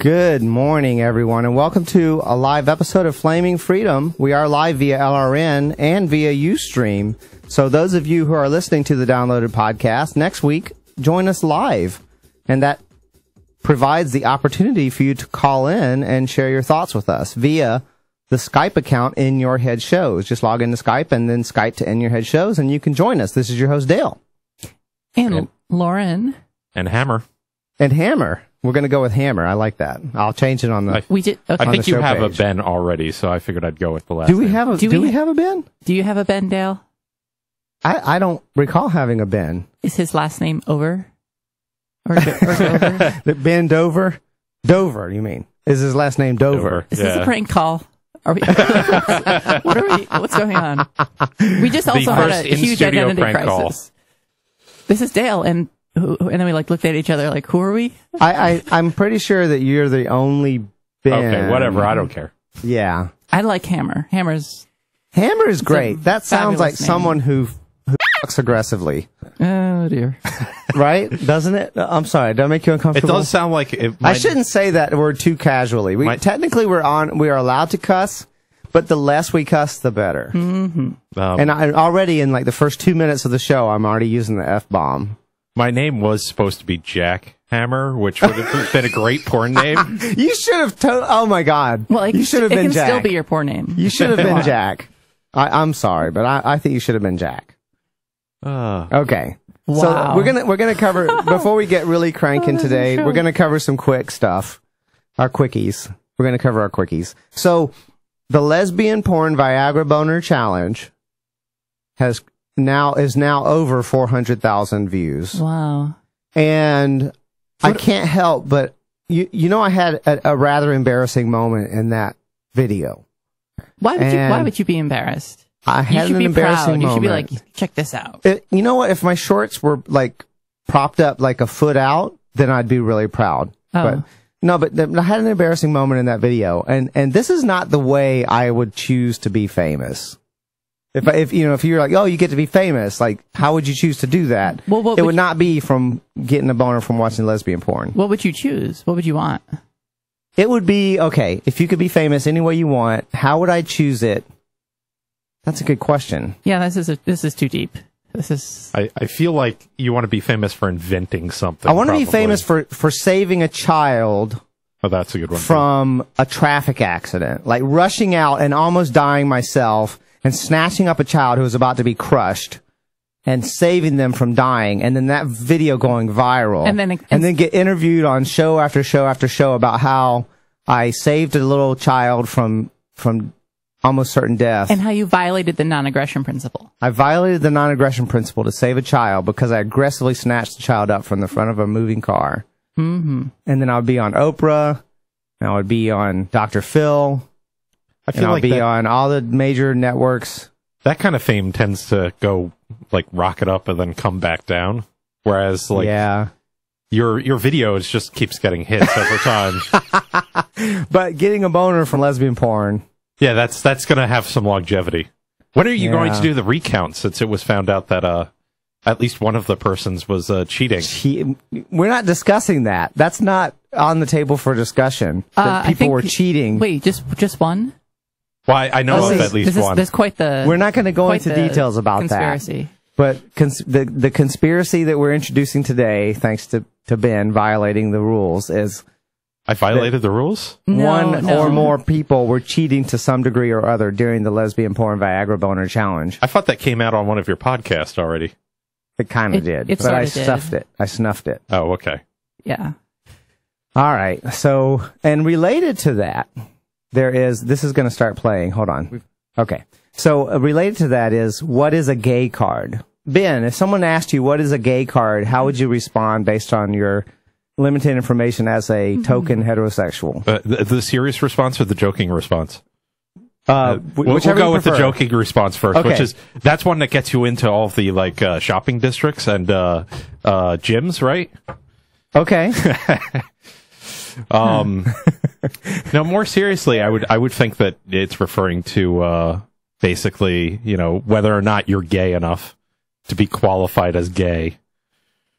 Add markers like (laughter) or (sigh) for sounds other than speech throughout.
Good morning, everyone, and welcome to a live episode of Flaming Freedom. We are live via LRN and via Ustream. So, those of you who are listening to the downloaded podcast next week, join us live. And that provides the opportunity for you to call in and share your thoughts with us via the Skype account in your head shows. Just log into Skype and then Skype to in your head shows, and you can join us. This is your host, Dale. And, And- Lauren, and Hammer. And Hammer. We're going to go with Hammer. I like that. I'll change it on the. I- we did. Okay. I think you have page. a Ben already, so I figured I'd go with the last. do we name. have a? Do, Do we, we- have a Ben? Do you have a Ben Dale? I, I don't recall having a Ben. Is his last name Over? Or, Do- or Dover? (laughs) Ben Dover? Dover, you mean? Is his last name Dover? Dover. Is this a prank call? Are we? (laughs) what are we? What's going on? We just also had a huge identity prank call. crisis. This is Dale, and who, and then we like looked at each other like, who are we? I, I, I'm pretty sure that you're the only Ben. Okay, whatever. I don't care. Yeah. I like Hammer. Hammer's. Hammer is great. That sounds like name. someone who, who fucks aggressively. Oh dear. (laughs) Right? Doesn't it? I'm sorry. Did I make you uncomfortable? It does sound like it. I shouldn't say that word too casually. We My- technically we're on. We are allowed to cuss, but the less we cuss, the better. Um, And I already in like the first two minutes of the show, I'm already using the f bomb. My name was supposed to be Jack Hammer, which would have been a great porn name. (laughs) You should have. To- oh my god! Well, it, you should have it been can Jack. still be your poor name. you should have been (laughs) Jack. I, I'm sorry, but I, I think you should have been Jack. Uh, Okay. Wow. So we're gonna we're gonna cover (laughs) before we get really cranking Oh, today. We're gonna cover some quick stuff. Our quickies. We're gonna cover our quickies. So the lesbian porn Viagra boner challenge has now is now over four hundred thousand views, Wow. and I can't help but you you know I had a, a rather embarrassing moment in that video. Why would you? Why would you be embarrassed? I You had should an be embarrassing proud. You should be like, check this out. It, you know what? If my shorts were like propped up like a foot out, then I'd be really proud. Oh. But no, but th- I had an embarrassing moment in that video, and and this is not the way I would choose to be famous. If if you know if you're like, oh, you get to be famous, like how would you choose to do that? Well, what it would would you- not be from getting a boner from watching lesbian porn. What would you choose? What would you want? It would be okay if you could be famous any way you want. How would I choose it? That's a good question. Yeah, this is a, this is too deep. This is I, I feel like you want to be famous for inventing something. I want to be famous for for saving a child Oh, that's a good one. too. from a traffic accident, like rushing out and almost dying myself and snatching up a child who was about to be crushed and saving them from dying and then that video going viral And then- and then get interviewed on show after show after show about how I saved a little child from from almost certain death. and how you violated the non-aggression principle. I violated the non-aggression principle to save a child because I aggressively snatched the child up from the front of a moving car. hmm And then I would be on Oprah, and I would be on Dr. Phil, I and feel I'll like be that, on all the major networks. that kind of fame tends to go like rocket up and then come back down. Whereas like yeah. your your videos just keeps getting hits over time. (laughs) But getting a boner from lesbian porn. yeah, that's that's gonna have some longevity. When are you going to do the recount since it was found out that uh at least one of the persons was uh, cheating? He, we're not discussing that. That's not on the table for discussion. Uh, people think- were cheating. Wait, just just one? Why I know of this at least this is one. this is quite the We're not going to go into details about that. conspiracy. But cons- the the conspiracy that we're introducing today, thanks to, to Ben violating the rules, is I violated the rules. No, one no. or more people were cheating to some degree or other during the lesbian porn Viagra boner challenge. I thought that came out on one of your podcasts already. It kind of did, it but I sorta did. stuffed it. I snuffed it. Oh, okay. Yeah. All right. So, and related to that, there is. This is going to start playing. Hold on. Okay. So, uh, related to that is what is a gay card? Ben, if someone asked you what is a gay card, how would you respond based on your limited information as a Mm-hmm. token heterosexual? Uh, the, the serious response or the joking response? Uh, We'll, we'll go you with the joking response first, Okay. which is that's one that gets you into all of the like uh, shopping districts and uh, uh, gyms, right? Okay. (laughs) Um, (laughs) (laughs) no, more seriously, I would I would think that it's referring to uh, basically, you know, whether or not you're gay enough to be qualified as gay.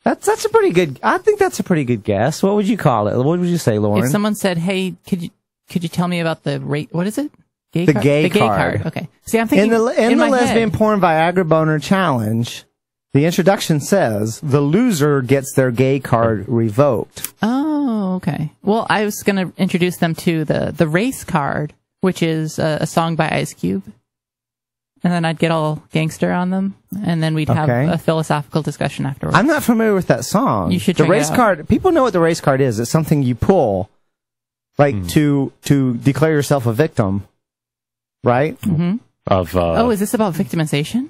That's that's a pretty good. I think that's a pretty good guess. What would you call it? What would you say, Lauren? If someone said, "Hey, could you could you tell me about the rate? What is it? Gay The card? gay the gay card. Okay. See, I'm thinking in thinking the in, the my lesbian head. porn Viagra boner challenge, the introduction says the loser gets their gay card revoked. Oh, okay. Well, I was going to introduce them to the the race card, which is a, a song by Ice Cube, and then I'd get all gangster on them, and then we'd have Okay. a philosophical discussion afterwards. I'm not familiar with that song. You should The check it race out. card. People know what the race card is. It's something you pull, like to to declare yourself a victim, right? hmm Of uh, oh, is this about victimization?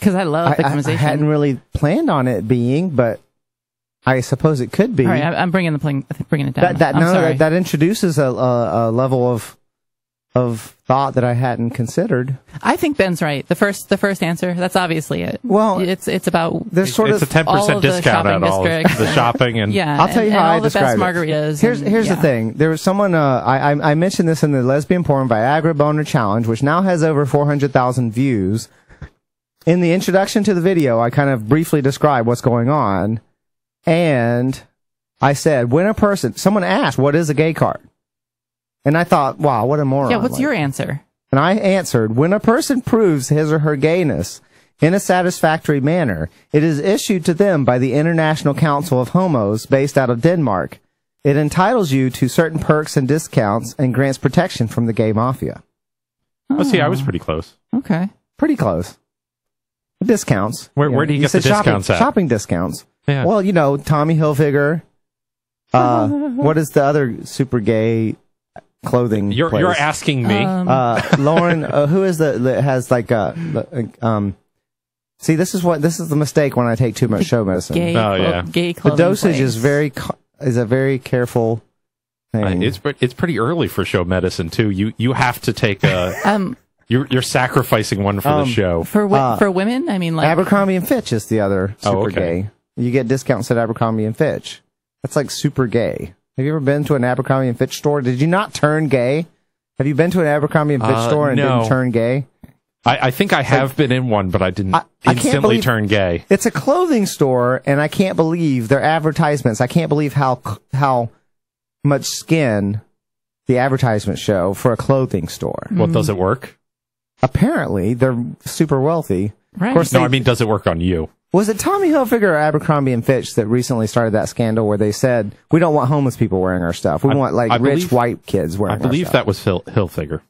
Because I love I, I- victimization. I hadn't really planned on it being, but I suppose it could be. all right, I, I'm bringing the playing, bringing it down. that that I'm no, sorry. that, that introduces a, a, a level of of thought that I hadn't considered. I think Ben's right. The first the first answer. That's obviously it. Well, it's it's about There's sort it's a of ten all percent of the discount shopping on all the (laughs) shopping and (laughs) yeah. I'll tell you and, how and I all the best it. margaritas. Here's and- here's yeah. the thing. There was someone. Uh, I, I I mentioned this in the lesbian porn Viagra boner challenge, which now has over four hundred thousand views. In the introduction to the video, I kind of briefly described what's going on, and I said when a person, someone asked, "What is a gay card?" And I thought, "Wow, what a moron!" Yeah. What's Like- your answer? And I answered, when a person proves his or her gayness in a satisfactory manner, it is issued to them by the International Council of Homos based out of Denmark. It entitles you to certain perks and discounts and grants protection from the gay mafia. Oh, see, I was pretty close. Okay. Pretty close. Discounts. Where- where do you get the shopping, discounts at? Shopping discounts. Yeah. Well, you know, Tommy Hilfiger. Uh, (laughs) what is the other super gay clothing you're place? you're asking me. Um, uh, Lauren, uh, who is the that has like uh the, um. See, this is what this is the mistake when I take too much show medicine. gay. Oh, yeah. Gay clothing. the clothing dosage is very is a very careful Uh, thing. it's pre- it's pretty early for show medicine too. You you have to take a (laughs) Um, you're you're sacrificing one for Um, the show. for wi- Uh, for women, I mean, like Abercrombie and Fitch is the other super Oh, okay. gay. You get discounts at Abercrombie and Fitch. That's like super gay. Have you ever been to an Abercrombie and Fitch store? Did you not turn gay? Have you been to an Abercrombie and Fitch Uh, store and no. didn't turn gay? I, I think I have been in one, but I didn't I- I can't instantly believe- turn gay. It's a clothing store, and I can't believe their advertisements. I can't believe how how much skin the advertisements show for a clothing store. Well, does it work? Apparently, they're super wealthy. right. Of course, No, they, I mean, does it work on you? was it Tommy Hilfiger or Abercrombie and Fitch that recently started that scandal where they said we don't want homeless people wearing our stuff. We I- want like I rich believe- white kids wearing. I believe our that was Phil Hilfiger,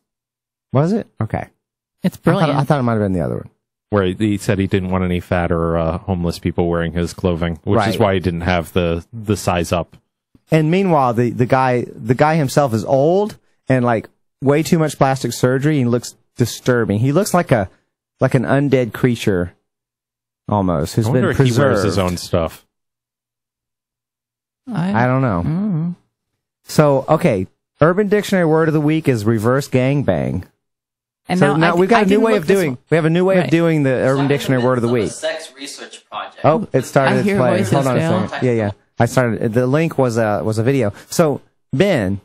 was it. Okay, it's I thought, brilliant. I thought it might have been the other one. where he said he didn't want any fat or uh, homeless people wearing his clothing, which is why he didn't have the the size up. And meanwhile, the, the guy the guy himself is old and like way too much plastic surgery. and looks disturbing. He looks like a like an undead creature, almost who's I been wonder if he wears his own stuff. I I don't know. Mm. So okay, Urban Dictionary word of the week is reverse gangbang. And so now, now I, we've got I a new way of doing. one- We have a new way of doing the Urban So Dictionary word of the week. a sex research project. Oh, it started I its hear play. Hold on a Phil. second. Yeah, yeah. I started. The link was a was a video. So Ben,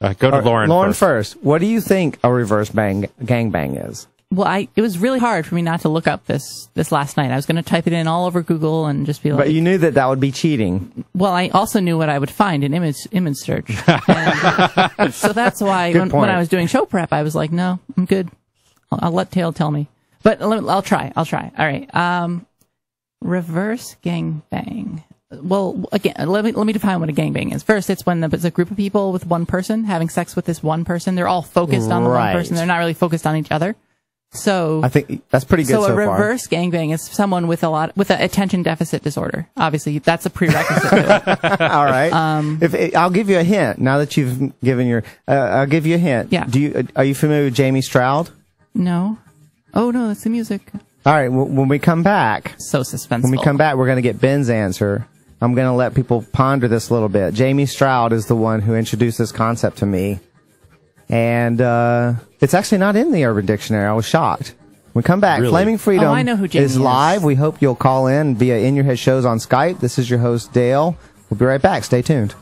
Uh, go to or- Lauren. Lauren first. first. What do you think a reverse bang gangbang is? Well, I it was really hard for me not to look up this this last night. I was going to type it in all over Google and just be like, But you knew that that would be cheating. well, I also knew what I would find in image image search. (laughs) And so that's why when, when I was doing show prep, I was like, no, I'm good. I'll, I'll let Dale tell me. But I'll try. I'll try. All right. Um, reverse gangbang. Well, again, let me let me define what a gangbang is. First, it's when the, it's a group of people with one person having sex with this one person. They're all focused on the Right. one person. They're not really focused on each other. So I think that's pretty good so, so, a far. reverse gangbang is someone with a lot with an attention deficit disorder. Obviously, that's a prerequisite. to it. (laughs) All right. Um, if I'll give you a hint now that you've given your, uh, I'll give you a hint. Yeah. Do you are you familiar with Jamie Stroud? No. Oh no, that's the music. All right. W- when we come back, So suspenseful. when we come back, we're going to get Ben's answer. I'm going to let people ponder this a little bit. Jamie Stroud is the one who introduced this concept to me, and uh, it's actually not in the Urban Dictionary. I was shocked. When we come back, Really? Flaming Freedom Oh, I know who Jamie is is. live. We hope you'll call in via In Your Head shows on Skype. This is your host Dale. We'll be right back. Stay tuned.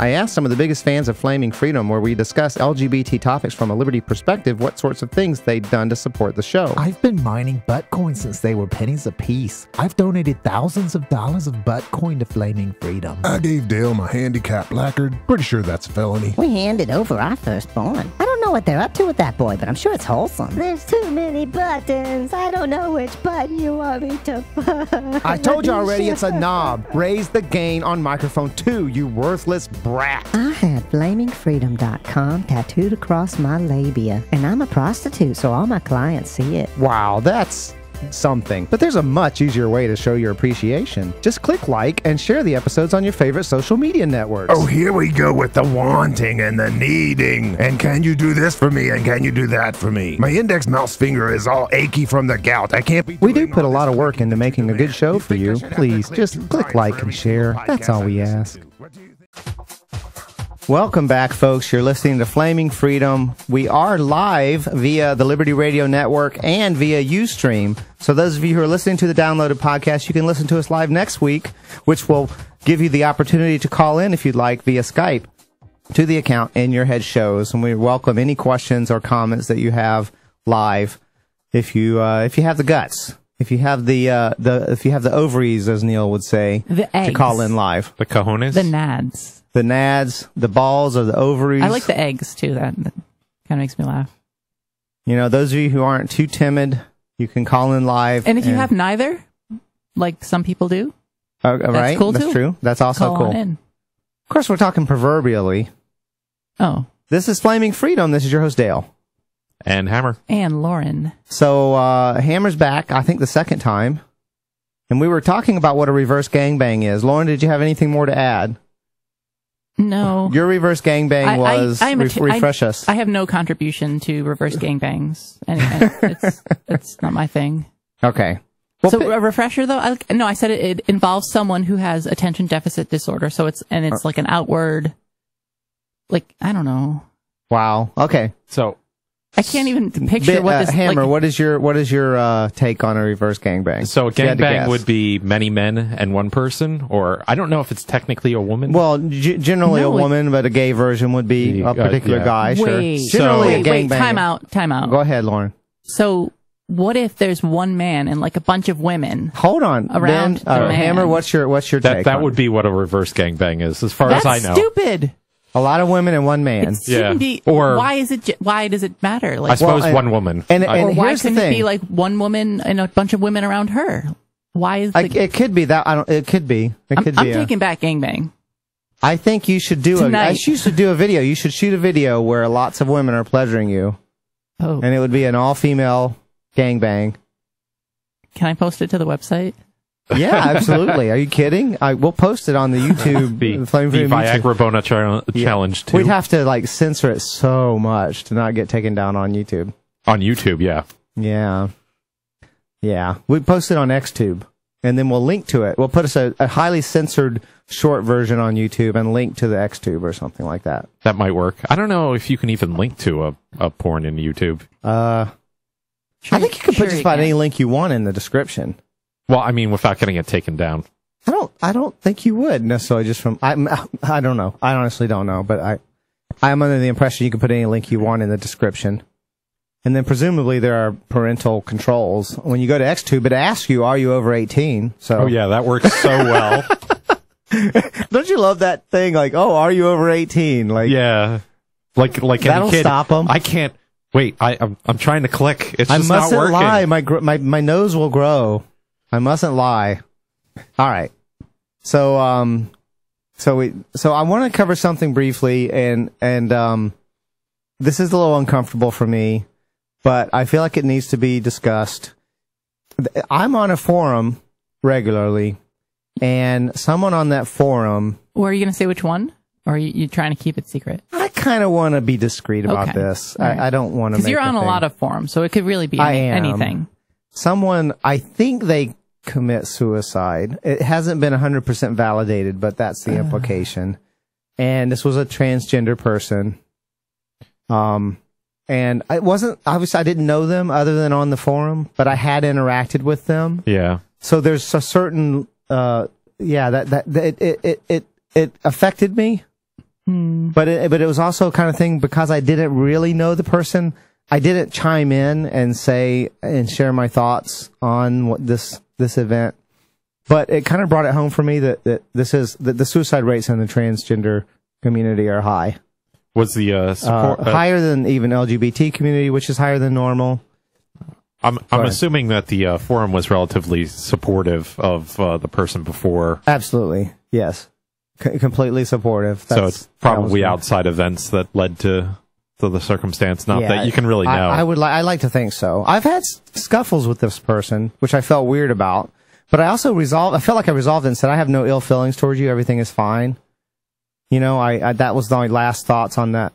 I asked some of the biggest fans of Flaming Freedom, where we discuss LGBT topics from a liberty perspective, what sorts of things they'd done to support the show. I've been mining buttcoin since they were pennies apiece. I've donated thousands of dollars of buttcoin to Flaming Freedom. I gave Dale my handicap placard. Pretty sure that's a felony. We handed over our firstborn. I don't know what they're up to with that boy, but I'm sure it's wholesome. There's too many buttons. I don't know which button you want me to push. I told you already it's a (laughs) knob. Raise the gain on microphone two, you worthless brat. I had flamingfreedom.com tattooed across my labia, and I'm a prostitute, so all my clients see it. Wow, that's something. But there's a much easier way to show your appreciation. Just click like and share the episodes on your favorite social media networks. Oh, here we go with the wanting and the needing. And can you do this for me? And can you do that for me? My index mouse finger is all achy from the gout. I can't be. We do put a lot of work into making a good show for you. Please, just click click like and share. That's all we ask. Welcome back, folks. You're listening to Flaming Freedom. We are live via the Liberty Radio Network and via Ustream. So those of you who are listening to the downloaded podcast, you can listen to us live next week, which will give you the opportunity to call in if you'd like via Skype to the account in your head shows. And we welcome any questions or comments that you have live. If you, uh, if you have the guts, if you have the, uh, the, if you have the ovaries, as Neil would say, The to call in live. The cojones? The nads. The nads, the balls, or the ovaries. I like the eggs too. That, that kind of makes me laugh. You know, those of you who aren't too timid, you can call in live. And if you have neither, like some people do, uh, right, cool, that's too. true. That's also call cool. on in. Of course, we're talking proverbially. Oh, This is Flaming Freedom. This is your host Dale. and Hammer. and Lauren. So uh, Hammer's back. I think the second time, and we were talking about what a reverse gangbang is. Lauren, did you have anything more to add? No, Your reverse gangbang I- I- was I'm a ref- t- I- refresh us. I have no contribution to reverse gangbangs. Anyway, it's (laughs) it's not my thing. okay. Well, so pi- a refresher though, I, no, I said it, it involves someone who has attention deficit disorder. So it's and Uh. it's like an outward, like I don't know. wow. Okay. So I can't even picture Bit, what uh, this Hammer, like, what is your what is your uh, take on a reverse gangbang? so a If you had to gangbang would be many men and one person, or I don't know if it's technically a woman. Well, g- generally No, a woman, but a gay version would be Uh, a particular yeah. guy. Sure. Wait, Generally wait, a wait, time out, time out. Go ahead, Lauren. So what if there's one man and like a bunch of women? Hold on. Around Ben, uh, the Hammer, what's your what's your that take? that on would it? be what a reverse gangbang is, as far That's as I know. stupid. A lot of women and one man. It shouldn't Yeah. be. Or- why is it? Why does it matter? Like, I Like, suppose and- one woman. and- I- and- or why here's the couldn't it thing. be like one woman and a bunch of women around her? Why is I, the? it could be that. I don't. It could be. It I'm, could I'm be. a- taking back gangbang. I think you should do a. I Tonight. you should do a video. You should shoot a video where lots of women are pleasuring you, Oh, and it would be an all-female gangbang. can I post it to the website? Yeah, (laughs) absolutely. Are you kidding? I, we'll post it on the YouTube. the, Flame the Freedom YouTube. Viagra Bona chal- challenge too We'd have to like censor it so much to not get taken down on YouTube. on YouTube. Yeah, Yeah. Yeah. We post it on XTube and then we'll link to it. We'll put us a, a highly censored short version on YouTube and link to the XTube or something like that. that might work. I don't know if you can even link to a, a porn in YouTube. Uh, Sure, I think you can sure put just about can. any link you want in the description. Well, I mean, without getting it taken down. I don't, I don't think you would necessarily just from, I, (laughs) I don't know. I honestly don't know, but I, I'm under the impression you can put any link you want in the description. And then presumably there are parental controls. When you go to XTube, it asks you, are you over 18? So. Oh yeah, that works so well. (laughs) Don't you love that thing? Like, oh, are you over 18? Like, yeah, like like That'll any kid. stop 'em. I can't. Wait, I I'm, I'm trying to click. It's I just not mustn't working. lie. My, gr- my, my nose will grow. I mustn't lie. All right. So, um, so we, so I want to cover something briefly and, and, um, this is a little uncomfortable for me, but I feel like it needs to be discussed. I'm on a forum regularly and someone on that forum Or are you going to say which one? Or are you, you trying to keep it secret? I kind of want to be discreet about Okay. this. Right. I, I don't want to Because you're on a thing. lot of forums, so it could really be I any, am. anything. someone. I think they commit suicide. It hasn't been 100 percent validated, but that's Uh. the implication. And this was a transgender person. Um, and it wasn't. Obviously, I didn't know them other than on the forum, but I had interacted with them. Yeah, So there's a certain. Uh, yeah, that that, that it, it it it it affected me. But it, but it was also kind of thing because I didn't really know the person. I didn't chime in and say and share my thoughts on what this this event. But it kind of brought it home for me that, that this is that the suicide rates in the transgender community are high, Was the uh, uh, support uh, higher than even LGBT community, which is higher than normal. I'm I'm assuming that the uh, forum was relatively supportive of uh, the person before, Absolutely, yes, C- completely supportive. so it's probably outside events that led to to the circumstance. Not that you can really know. I, I would like. I like to think so. I've had scuffles with this person, which I felt weird about. But I also resolved. I felt like I resolved it and said, "I have no ill feelings towards you. Everything is fine." You know, I, I that was my last thoughts on that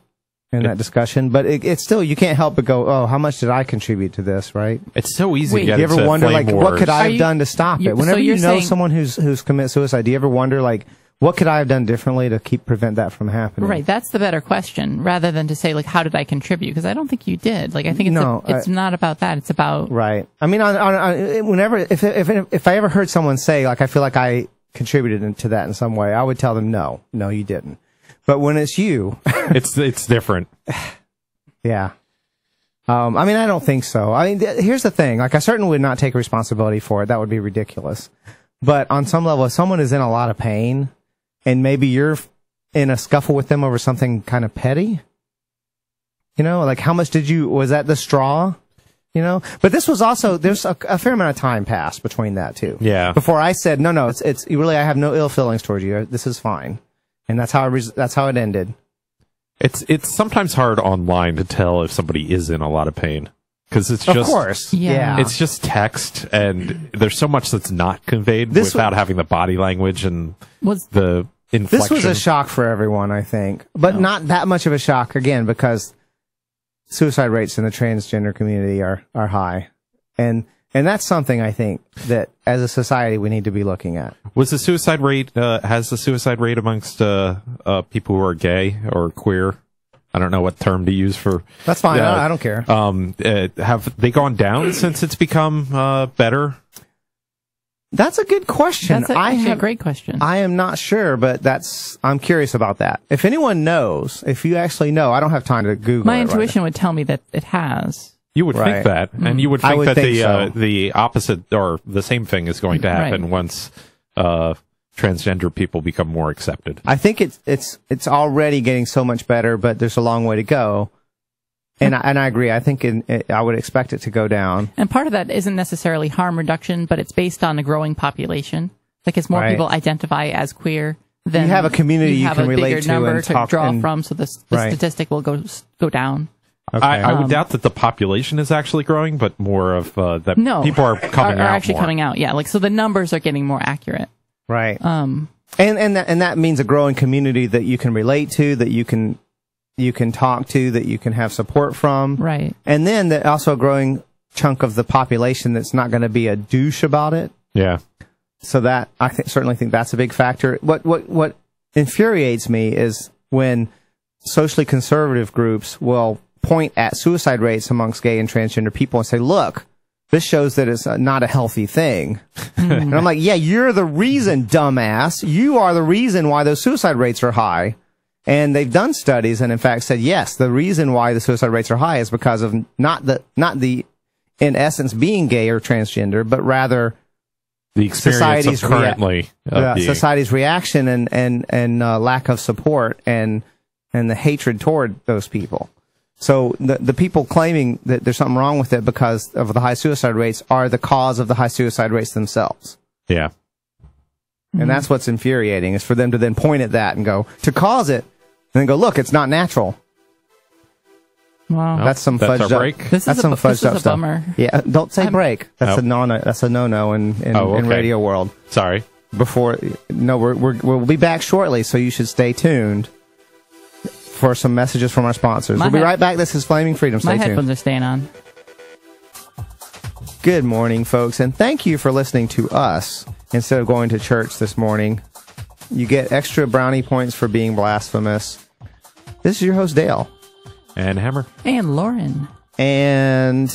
in that discussion. But it, it's still you can't help but go, "Oh, how much did I contribute to this?" Right? it's so easy Wait, to get you ever into wonder, flame like, what could. I Are have you- done to stop you- it? Whenever you you're know saying- someone who's who's committed suicide, do you ever wonder, like, what could I have done differently to keep prevent that from happening? Right, that's the better question, rather than to say like, "How did I contribute?" Because I don't think you did. Like, I think it's No, a, it's I- not about that. It's about Right. I mean, on, on, on whenever if if if I ever heard someone say like I feel like I contributed to that in some way, I would tell them no, no, you didn't. But when it's you, (laughs) it's it's different. yeah. Um, I mean, I don't think so. I mean, th- here's the thing: like, I certainly would not take responsibility for it. That would be ridiculous. But on some level, if someone is in a lot of pain, and maybe you're in a scuffle with them over something kind of petty, you know, like how much did you? Was that the straw? You know, but this was also there's a, a fair amount of time passed between that too. Yeah. Before I said no, no, it's it's really I have no ill feelings towards you. This is fine, and that's how I res- that's how it ended. It's it's sometimes hard online to tell if somebody is in a lot of pain because it's just, Of just course, Yeah. yeah. it's just text and there's so much that's not conveyed This without having the body language and was the inflection. This was a shock for everyone, I think, but not that much of a shock again because suicide rates in the transgender community are are high, and and that's something I think that as a society we need to be looking at. Was the suicide rate uh, has the suicide rate amongst uh, uh, people who are gay or queer? I don't know what term to use for. That's fine. I, don't, care. Um, uh, have they gone down since it's become uh, better? That's a good question. that's a, I actually a have, great question. I am not sure, but that's I'm curious about that. If anyone knows, if you actually know, I don't have time to Google. My it right intuition would tell me that it has. You would Right. think that, and you would think would that think the uh, the opposite or the same thing is going to happen Right. once uh, transgender people become more accepted. I think it's it's it's already getting so much better, but there's a long way to go. And I, and I agree. I think in, it, I would expect it to go down. And part of that isn't necessarily harm reduction, but it's based on a growing population. Like as more Right. people identify as queer, then you have a community you have can a relate to number and to talk- draw and- from, so the, the Right. statistic will go go down. I, I would Um, doubt that the population is actually growing, but more of uh, that No, people are coming are, out actually more. coming out. Yeah, like so the numbers are getting more accurate. Right. Um, and and that, and that means a growing community that you can relate to, that you can you can talk to, that you can have support from. right. And then that also a growing chunk of the population that's not going to be a douche about it. Yeah, So that I th- certainly think that's a big factor. What what what infuriates me is when socially conservative groups will point at suicide rates amongst gay and transgender people and say, "Look, this shows that it's uh, not a healthy thing." and I'm like, "Yeah, you're the reason, dumbass. You are the reason why those suicide rates are high." And they've done studies and in fact said, yes, the reason why the suicide rates are high is because of not the not the in essence being gay or transgender, but rather the experience Society's of rea- currently of uh, being- society's reaction and and and uh, lack of support and and the hatred toward those people. So the the people claiming that there's something wrong with it because of the high suicide rates are the cause of the high suicide rates themselves. yeah. And that's what's infuriating is for them to then point at that and go to cause it and then go look it's not natural. Wow. That's some That's fudged our up. break? This that's is a some bu- fudged this is up a stuff. bummer. Yeah, uh, don't say I'm- break. That's Oh. a no. That's a no no in in, Oh, in radio world. Sorry. before no we're, we're we'll be back shortly so you should stay tuned for some messages from our sponsors My we'll be right back this is flaming freedom My stay headphones tuned are staying on. good morning folks and thank you for listening to us instead of going to church this morning you get extra brownie points for being blasphemous this is your host dale And Hammer. And Lauren. and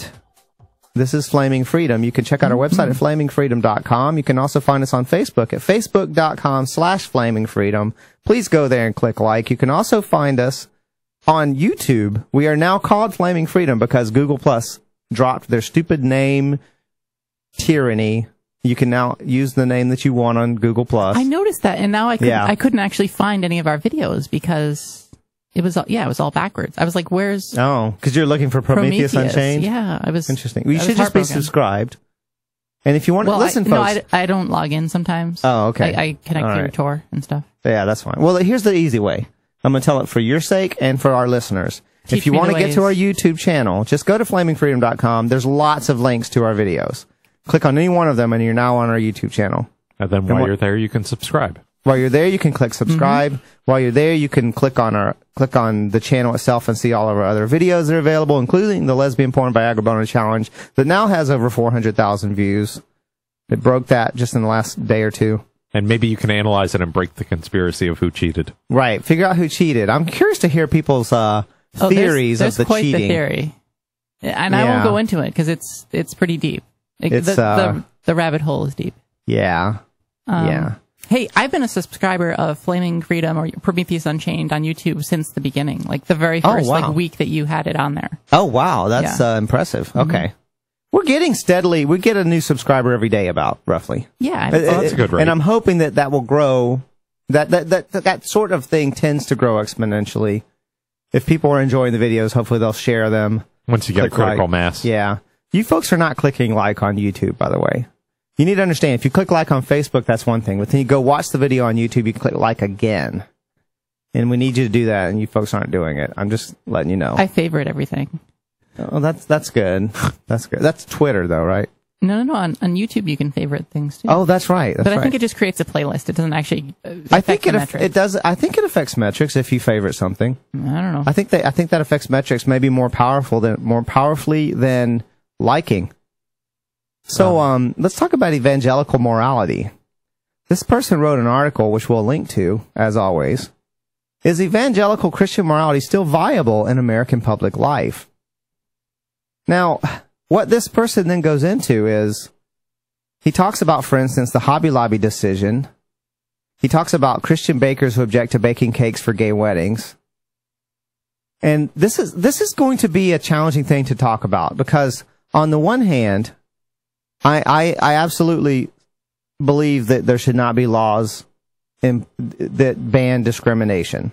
This is Flaming Freedom. You can check out our website at flamingfreedom.com. You can also find us on Facebook at facebook.com slash flaming freedom. Please go there and click like. You can also find us on YouTube. We are now called Flaming Freedom because Google Plus dropped their stupid name tyranny. You can now use the name that you want on Google Plus. I noticed that, and now I couldn't, Yeah. I couldn't actually find any of our videos because it was all, yeah, it was all backwards. I was like, "Where's Oh, because you're looking for Prometheus, Unchained? Yeah, I was Interesting. Well, you I should just be subscribed. And if you want Well, to listen, I, no. I, I don't log in sometimes. Oh, okay. I, I connect All through right. Tor and stuff. Yeah, that's fine. Well, here's the easy way. I'm going to tell it for your sake and for our listeners. Teach if you want to get to our. YouTube channel, just go to flamingfreedom.com. There's lots of links to our videos. Click on any one of them and you're now on our YouTube channel. And then what- while you're there, you can subscribe. While you're there, you can click subscribe. Mm-hmm. While you're there, you can click on our click on the channel itself and see all of our other videos that are available, including the lesbian porn Viagra boner challenge that now has over 400,000 views. It broke that just in the last day or two. And maybe you can analyze it and break the conspiracy of who cheated. Right. Figure out who cheated. I'm curious to hear people's uh, Oh, there's- theories there's, of the quite cheating. the theory, and I won't go into it because it's it's pretty deep. Like, It's, the, uh, the the rabbit hole is deep. Yeah. Um, yeah. Hey, I've been a subscriber of Flaming Freedom or Prometheus Unchained on YouTube since the beginning, like the very Oh, first wow. like week that you had it on there. Oh wow, that's Yeah. uh, impressive. Mm-hmm. Okay. We're getting steadily. We get a new subscriber every day, about roughly. Yeah, Uh, that's a good rate. And I'm hoping that that will grow. That that that that, that sort of thing tends to grow exponentially. If people are enjoying the videos, hopefully they'll share them. Once you get a critical like. mass. Yeah. You folks are not clicking like on YouTube, by the way. You need to understand, if you click like on Facebook, that's one thing. But then you go watch the video on YouTube, you click like again. And we need you to do that, and you folks aren't doing it. I'm just letting you know. I favorite everything. oh, that's that's good. That's good. That's Twitter, though, right? No, no, no. On, on YouTube, you can favorite things too. Oh, that's right. That's but I right. think it just creates a playlist. It doesn't actually. Uh, I affect think the it metrics. it does. I think it affects metrics if you favorite something. I don't know. I think that I think that affects metrics maybe more powerful than more powerfully than liking. So um, let's talk about evangelical morality. This person wrote an article which we'll link to as always. Is evangelical Christian morality still viable in American public life? Now, what this person then goes into is he talks about, for instance, the Hobby Lobby decision. He talks about Christian bakers who object to baking cakes for gay weddings. And this is this is going to be a challenging thing to talk about because on the one hand, I I, I absolutely believe that there should not be laws in, that ban discrimination.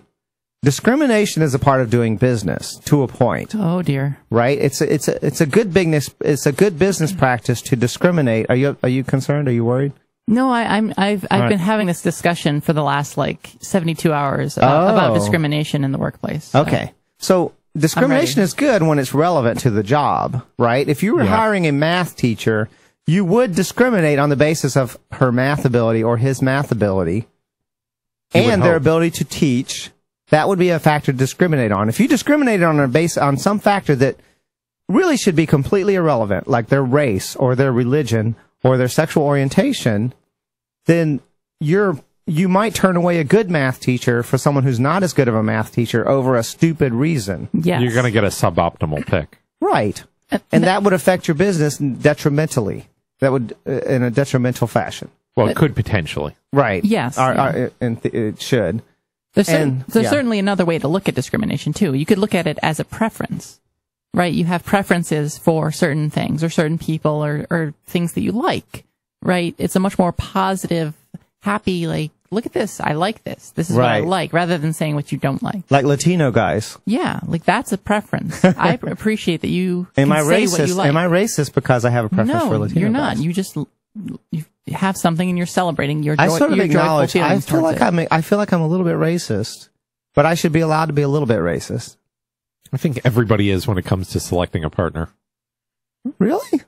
Discrimination is a part of doing business to a point, oh dear. right? It's a, it's a, it's a good business it's a good business practice to discriminate. Are you are you concerned? Are you worried? No, I, I'm. I've I've right. been having this discussion for the last like 72 hours about, Oh. about discrimination in the workplace. So- Okay. So discrimination is good when it's relevant to the job, right? If you were Yeah. hiring a math teacher, you would discriminate on the basis of her math ability or his math ability You would and their ability to teach. That would be a factor to discriminate on. If you discriminated on a base on some factor that really should be completely irrelevant, like their race or their religion or their sexual orientation, then you're you might turn away a good math teacher for someone who's not as good of a math teacher over a stupid reason. Yes. You're going to get a suboptimal pick. Right. Uh, and that would affect your business detrimentally. That would uh, in a detrimental fashion. Well, it could potentially. Right. Yes, Our- yeah. our- and th- it should. There's, cer- And- there's yeah. certainly another way to look at discrimination too. You could look at it as a preference, right? You have preferences for certain things or certain people or, or things that you like, right? It's a much more positive, happy, like, look at this. I like this. This is what I like rather than saying what you don't like. Like Latino guys. Yeah. Like that's a preference. (laughs) I appreciate that you Am can I say what you racist? like. Am I racist because I have a preference no, for Latino you're not. guys? You just, you have something and you're celebrating your, joy, I sort of acknowledge. I feel like it. I'm. I feel like I'm a little bit racist, but I should be allowed to be a little bit racist. I think everybody is when it comes to selecting a partner. Really?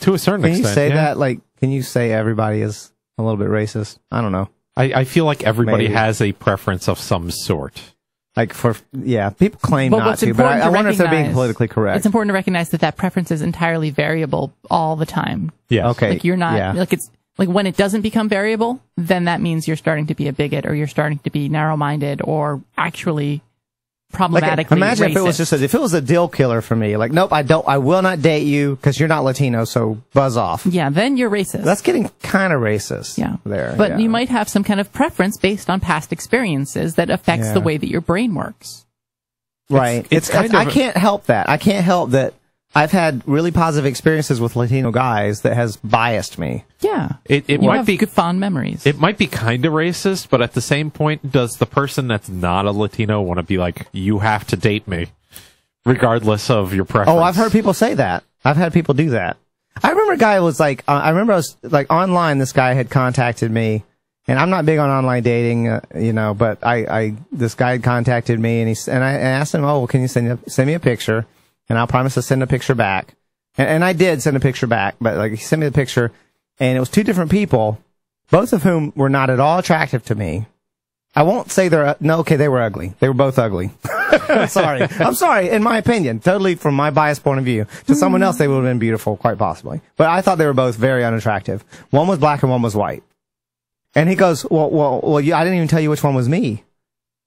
To a certain Can you say yeah. that? Like, can you say everybody is a little bit racist? I don't know. I, I feel like everybody Maybe. has a preference of some sort. Like for yeah, people claim But not what's to, but I, important I to wonder if they're being recognize- politically correct. It's important to recognize that that preference is entirely variable all the time. Yes. Okay. Like you're not yeah. like it's like when it doesn't become variable, then that means you're starting to be a bigot or you're starting to be narrow-minded or actually problematically imagine if it was just a, if it was a deal killer for me. Like, nope, I don't, I will not date you because you're not Latino. So buzz off. yeah, then you're racist. That's getting kind of racist. yeah. there. But yeah. you might have some kind of preference based on past experiences that affects Yeah. the way that your brain works. right. it's It's, kind I, of I a- can't help that. I can't help that. I've had really positive experiences with Latino guys that has biased me. Yeah. It, it you might have be good fond memories. it might be kind of racist, but at the same point, does the person that's not a Latino want to be like, you have to date me, regardless of your preference? Oh, I've heard people say that. I've had people do that. I remember a guy was like, uh, I remember I was like online. This guy had contacted me, and I'm not big on online dating, uh, you know. But I, I, this guy had contacted me, and he s- and I asked him, oh, well, can you send send me a picture? And I'll promise to send a picture back. And, and I did send a picture back, but like he sent me the picture, and it was two different people, both of whom were not at all attractive to me. I won't say they're no, okay, they were ugly. They were both ugly. (laughs) Sorry. I'm sorry. In my opinion, totally from my biased point of view, to someone else they would have been beautiful, quite possibly. But I thought they were both very unattractive. One was black and one was white. And he goes, "Well, well, well, you, I didn't even tell you which one was me."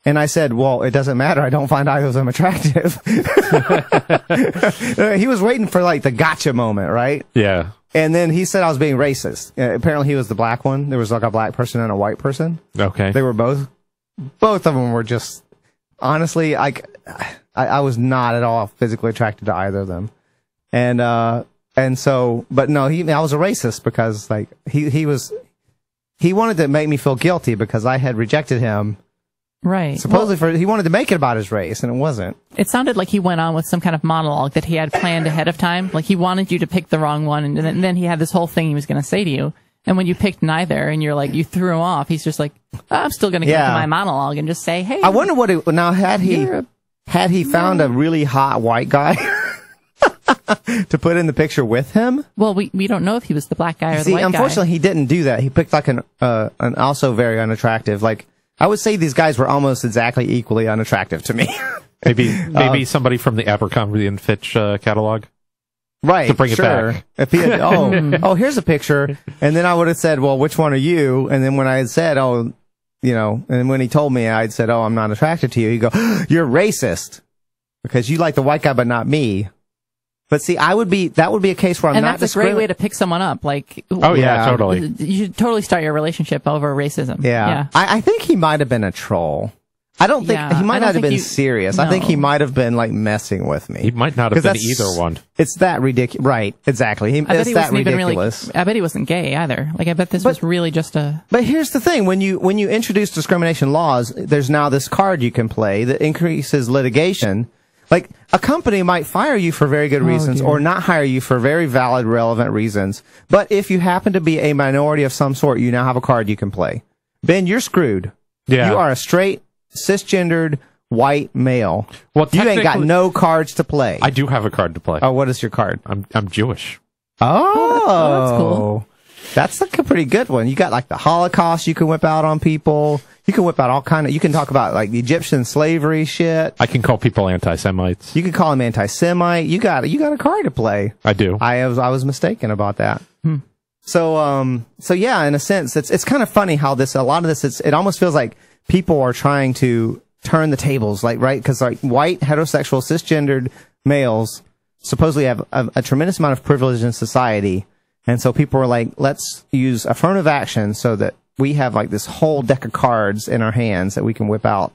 And I said, "Well, it doesn't matter. I don't find either of them attractive." (laughs) He was waiting for like the gotcha moment, right? Yeah. And then he said I was being racist. Uh, apparently, he was the black one. There was like a black person and a white person. Okay. They were both, both of them were just, honestly, I, I, I was not at all physically attracted to either of them. And, uh, and so, but no, he, I was a racist because like he, he was, he wanted to make me feel guilty because I had rejected him right. supposedly for, he wanted to make it about his race and it wasn't. It sounded like he went on with some kind of monologue that he had planned ahead of time. Like he wanted you to pick the wrong one, and then, and then he had this whole thing he was going to say to you. And when you picked neither, and you're like, you threw him off, he's just like, I'm still going to get Yeah. to my monologue and just say, hey, I wonder what it, now had he, a- had he found a really hot white guy (laughs) to put in the picture with him? well, we, we don't know if he was the black guy or the See, white unfortunately, guy. he didn't do that. He picked like an uh, an also very unattractive. Like I would say, these guys were almost exactly equally unattractive to me. (laughs) Maybe Uh, maybe somebody from the Abercrombie and Fitch uh, catalog. right? To bring it sure. back. If he had, (laughs) oh, oh, here's a picture, and then I would have said, well, which one are you? And then when I had said, oh, you know, and when he told me, I'd said, oh, I'm not attracted to you. He'd go, (gasps) you're racist because you like the white guy, but not me. But see, I would be that would be a case where I'm and not that's a great way to pick someone up. Like, Oh yeah, Yeah. totally. you should totally start your relationship over racism. Yeah. Yeah. I, I think he might have been a troll. I don't think Yeah, he might not have been you- serious. I think he might have been like messing with me. He might not have been either one. It's that ridiculous. Right. Exactly. He, I bet it's he that wasn't even really. I bet he wasn't gay either. Like, I bet this was really just a. But here's the thing: when you when you introduce discrimination laws, there's now this card you can play that increases litigation. Like a company might fire you for very good oh, reasons dear. or not hire you for very valid, relevant reasons. But if you happen to be a minority of some sort, you now have a card you can play. Ben, you're screwed. Yeah. You are a straight, cisgendered, white male. Well, you ain't got no cards to play. I do have a card to play. oh, what is your card? I'm I'm Jewish. Oh, oh that's cool. That's like a pretty good one. You got like the Holocaust you can whip out on people. You can whip out all kind of. You can talk about like the Egyptian slavery shit. I can call people anti-Semites. You can call them anti-Semite. You got you got a card to play. I do. I was I was mistaken about that. Hmm. So um so yeah, in a sense, it's it's kind of funny how this a lot of this it's, it almost feels like people are trying to turn the tables, like right because like white heterosexual cisgendered males supposedly have a, a tremendous amount of privilege in society, and so people were like, let's use affirmative action so that we have like this whole deck of cards in our hands that we can whip out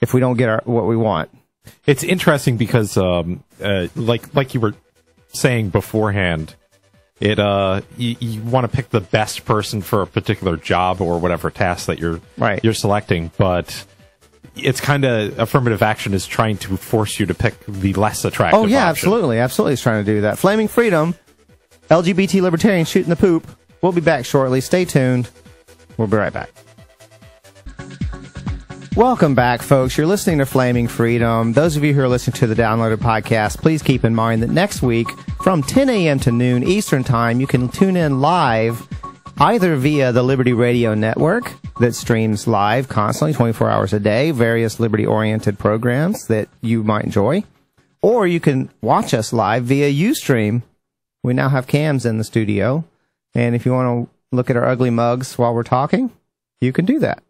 if we don't get our, what we want. It's interesting because, um, uh, like like you were saying beforehand, it uh, you, you want to pick the best person for a particular job or whatever task that you're Right. you're selecting, but it's kind of affirmative action is trying to force you to pick the less attractive. Oh yeah, option. absolutely, absolutely. It's trying to do that. Flaming freedom, LGBT libertarians shooting the poop. We'll be back shortly. Stay tuned. We'll be right back. Welcome back, folks. You're listening to Flaming Freedom. Those of you who are listening to the downloaded podcast, please keep in mind that next week, from 10 a.m. to noon Eastern Time, you can tune in live either via the Liberty Radio Network that streams live constantly, 24 hours a day, various liberty oriented programs that you might enjoy, or you can watch us live via Ustream. We now have cams in the studio, and if you want to look at our ugly mugs while we're talking, you can do that.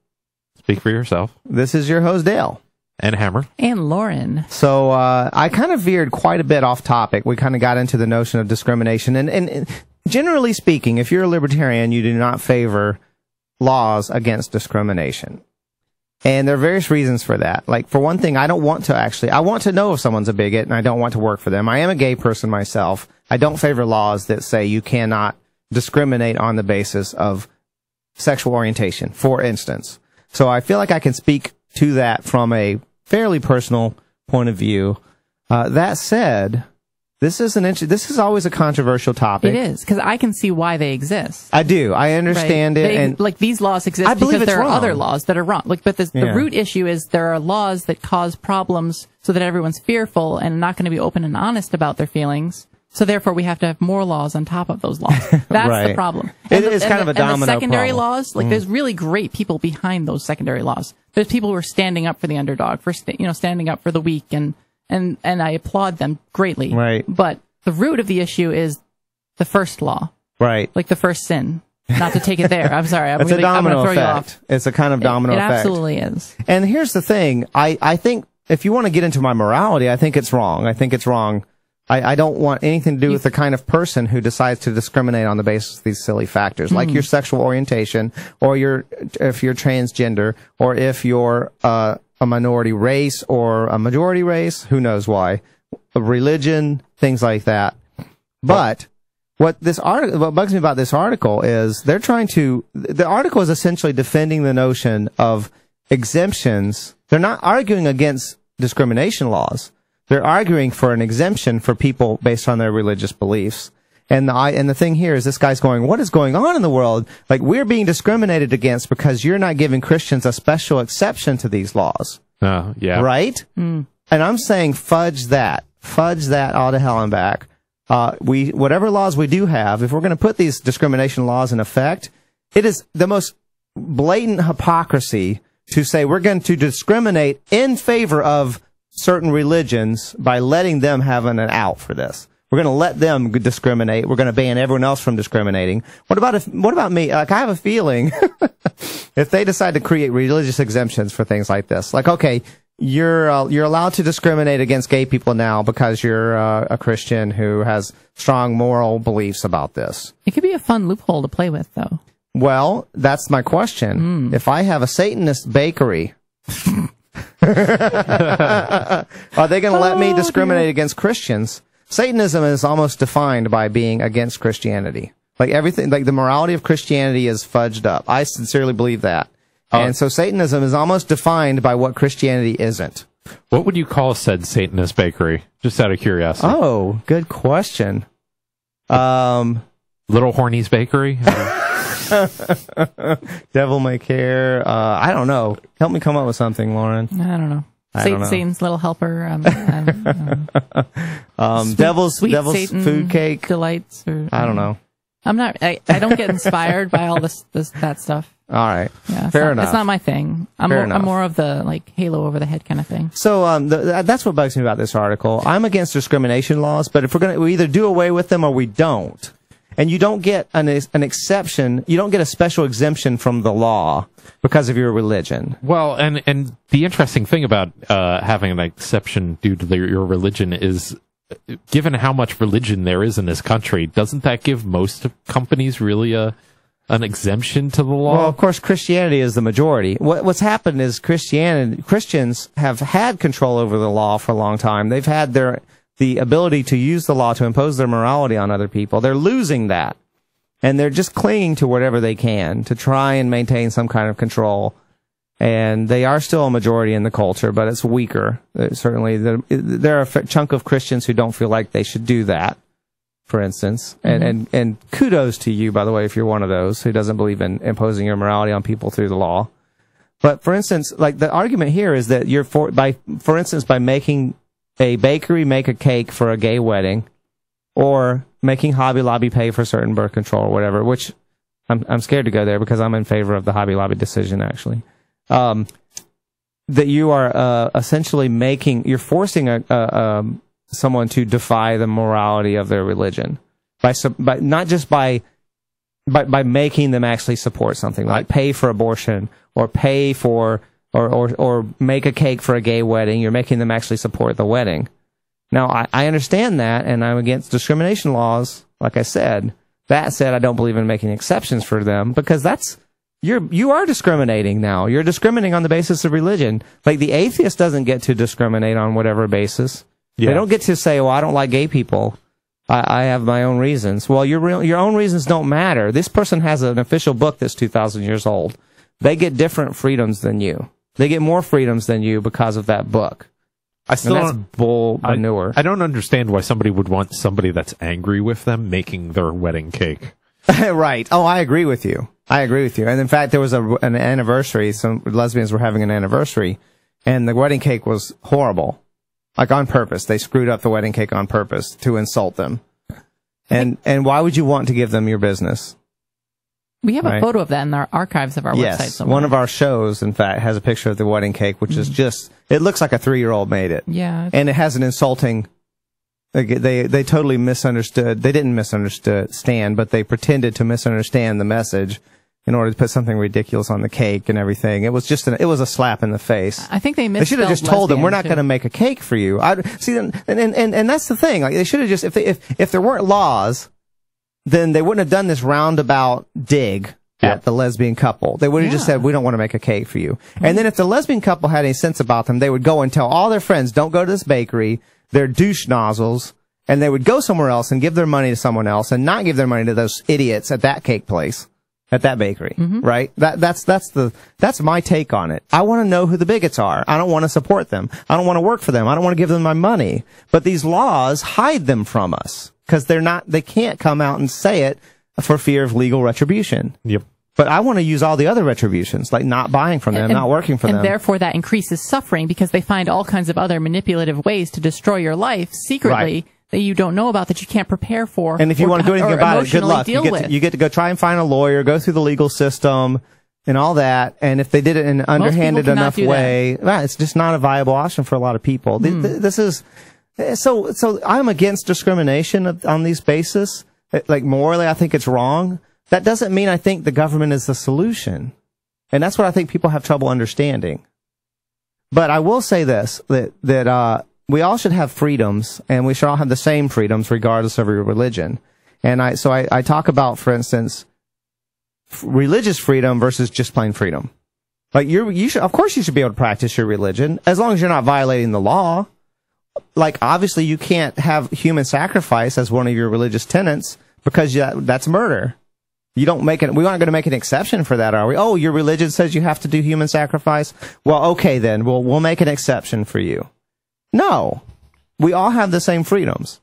Speak for yourself. This is your host, Dale. And Hammer. And Lauren. So uh, I kind of veered quite a bit off topic. We kind of got into the notion of discrimination, and, and, and generally speaking, if you're a libertarian, you do not favor laws against discrimination. And there are various reasons for that. Like, for one thing, I don't want to actually, I want to know if someone's a bigot and I don't want to work for them. I am a gay person myself. I don't favor laws that say you cannot discriminate on the basis of sexual orientation, for instance. So I feel like I can speak to that from a fairly personal point of view. Uh, that said, this is an int- this is always a controversial topic. It is because I can see why they exist. I do. I understand right? it, They- and like these laws exist I believe because there are other laws that are wrong. Like, but the, Yeah. the root issue is there are laws that cause problems so that everyone's fearful and not going to be open and honest about their feelings. So therefore, we have to have more laws on top of those laws. (laughs) That's Right. the problem. It the- is kind the- of a and the secondary problem. laws, like mm. there's really great people behind those secondary laws. There's people who are standing up for the underdog, for sta- you know, standing up for the weak, and and and I applaud them greatly. Right. But the root of the issue is the first law, right. like the first sin. Not to take it there. I'm sorry. (laughs) I'm It's a I'm domino gonna throw you effect. off. It's a kind of domino it, it effect. absolutely is. And here's the thing. I, I think if you want to get into my morality, I think it's wrong. I think it's wrong. I, I don't want anything to do with the kind of person who decides to discriminate on the basis of these silly factors, like your sexual orientation, or your if you're transgender, or if you're uh, a minority race or a majority race. Who knows why? Religion, things like that. But what this article, what bugs me about this article is they're trying to, the article is essentially defending the notion of exemptions. They're not arguing against discrimination laws. They're arguing for an exemption for people based on their religious beliefs. And the, I, and the thing here is this guy's going, what is going on in the world? Like we're being discriminated against because you're not giving Christians a special exception to these laws Uh, yeah. right? And I'm saying fudge that, fudge that all to hell and back. Uh, we whatever laws we do have, if we're going to put these discrimination laws in effect, it is the most blatant hypocrisy to say we're going to discriminate in favor of certain religions by letting them have an, an out for this. We're going to let them discriminate. We're going to ban everyone else from discriminating. What about if? What about me? Like I have a feeling (laughs) if they decide to create religious exemptions for things like this, like okay, you're uh, you're allowed to discriminate against gay people now because you're uh, a Christian who has strong moral beliefs about this. It could be a fun loophole to play with, though. Well, that's my question. If I have a Satanist bakery, (laughs) are they going to let me discriminate against Christians? Satanism is almost defined by being against Christianity. Like everything, like the morality of Christianity is fudged up. I sincerely believe that. and so Satanism is almost defined by what Christianity isn't. What would you call said Satanist bakery? Just out of curiosity. Oh, good question. Um, Little Horny's Bakery? (laughs) (laughs) devil may care. Uh, I don't know. Help me come up with something, Lauren. I don't know. I Satan, don't. Satan's little helper. Um, I. (laughs) Um, Sweet- devil's sweet devil's Satan food cake. delights. Or I don't know. I'm not. I, I don't get inspired by all this, this that stuff. (laughs) All right. Yeah, it's Fair not, enough. It's not my thing. I'm more. I'm more of the like halo over the head kind of thing. So um, th- th- that's what bugs me about this article. I'm against discrimination laws, but if we're gonna, we either do away with them or we don't. And you don't get an an exception. You don't get a special exemption from the law because of your religion. Well, and and the interesting thing about uh, having an exception due to the, your religion is, uh, given how much religion there is in this country, doesn't that give most companies really a an exemption to the law? Well, of course, Christianity is the majority. What, what's happened is Christianity Christians have had control over the law for a long time. They've had their the ability to use the law to impose their morality on other people. They're losing that, and they're just clinging to whatever they can to try and maintain some kind of control. And they are still a majority in the culture, but it's weaker. Uh, Certainly, there, there are a chunk of Christians who don't feel like they should do that for instance. And, and, and kudos to you, by the way, if you're one of those who doesn't believe in imposing your morality on people through the law. But for instance, like the argument here is that you're for, by, for instance, by making a bakery make a cake for a gay wedding or making Hobby Lobby pay for certain birth control or whatever, which I'm, I'm scared to go there because I'm in favor of the Hobby Lobby decision actually. Um, that you are, uh, essentially making, you're forcing a, a, um, someone to defy the morality of their religion by, by not just by, by by making them actually support something like pay for abortion or pay for or, or, or make a cake for a gay wedding. You're making them actually support the wedding. Now, I, I understand that, and I'm against discrimination laws, like I said. That said, I don't believe in making exceptions for them because that's you're you are discriminating now. You're discriminating on the basis of religion. Like the atheist doesn't get to discriminate on whatever basis. They don't get to say, "Well, I don't like gay people. I, I have my own reasons." Well, your real, your own reasons don't matter. This person has an official book that's two thousand years old. They get different freedoms than you. They get more freedoms than you because of that book. I And still that's don't, bull I- manure. I don't understand why somebody would want somebody that's angry with them making their wedding cake. (laughs) right. Oh, I agree with you. I agree with you. And in fact, there was a, an anniversary. Some lesbians were having an anniversary, and the wedding cake was horrible, like on purpose. They screwed up the wedding cake on purpose to insult them. And and why would you want to give them your business? We have a photo of that in our archives of our website yes, somewhere. one of our shows, in fact, has a picture of the wedding cake, which is mm. just it looks like a three year old made it. Yeah. and it has an insulting. They they totally misunderstood. They didn't misunderstand, but they pretended to misunderstand the message in order to put something ridiculous on the cake and everything. It was just an, it was a slap in the face. I think they They should have just told them we're not going to make a cake for you. I see, and and and, and that's the thing. Like they should have just if they, if if there weren't laws, then they wouldn't have done this roundabout dig Yeah. at the lesbian couple. They would have just said we don't want to make a cake for you. And mm-hmm. then if the lesbian couple had any sense about them, they would go and tell all their friends, don't go to this bakery. They're douche nozzles. And they would go somewhere else and give their money to someone else and not give their money to those idiots at that cake place at that bakery, mm-hmm. right? That that's that's the that's my take on it. I want to know who the bigots are. I don't want to support them. I don't want to work for them. I don't want to give them my money. But these laws hide them from us because they're not. They can't come out and say it for fear of legal retribution. Yep. But I want to use all the other retributions, like not buying from them, And- not working for and them. And therefore that increases suffering because they find all kinds of other manipulative ways to destroy your life secretly Right. that you don't know about that you can't prepare for. And if you or- want to do anything about it, good luck. You get, to, you get to go try and find a lawyer, go through the legal system, and all that. And if they did it in an underhanded enough do that. way, well, it's just not a viable option for a lot of people. Th- Hmm. This is so. So I'm against discrimination on these basis. Eh, Like morally, I think it's wrong. That doesn't mean I think the government is the solution, and that's what I think people have trouble understanding. But I will say this that that uh, we all should have freedoms, and we should all have the same freedoms regardless of your religion. And I so I, I talk about, for instance, religious freedom versus just plain freedom. Like you, you should, of course, you should be able to practice your religion as long as you're not violating the law. Like obviously, you can't have human sacrifice as one of your religious tenets because yeah, that's murder. You don't make it. We aren't going to make an exception for that, are we? Oh, your religion says you have to do human sacrifice. Well, okay then. We'll we'll make an exception for you. No, we all have the same freedoms.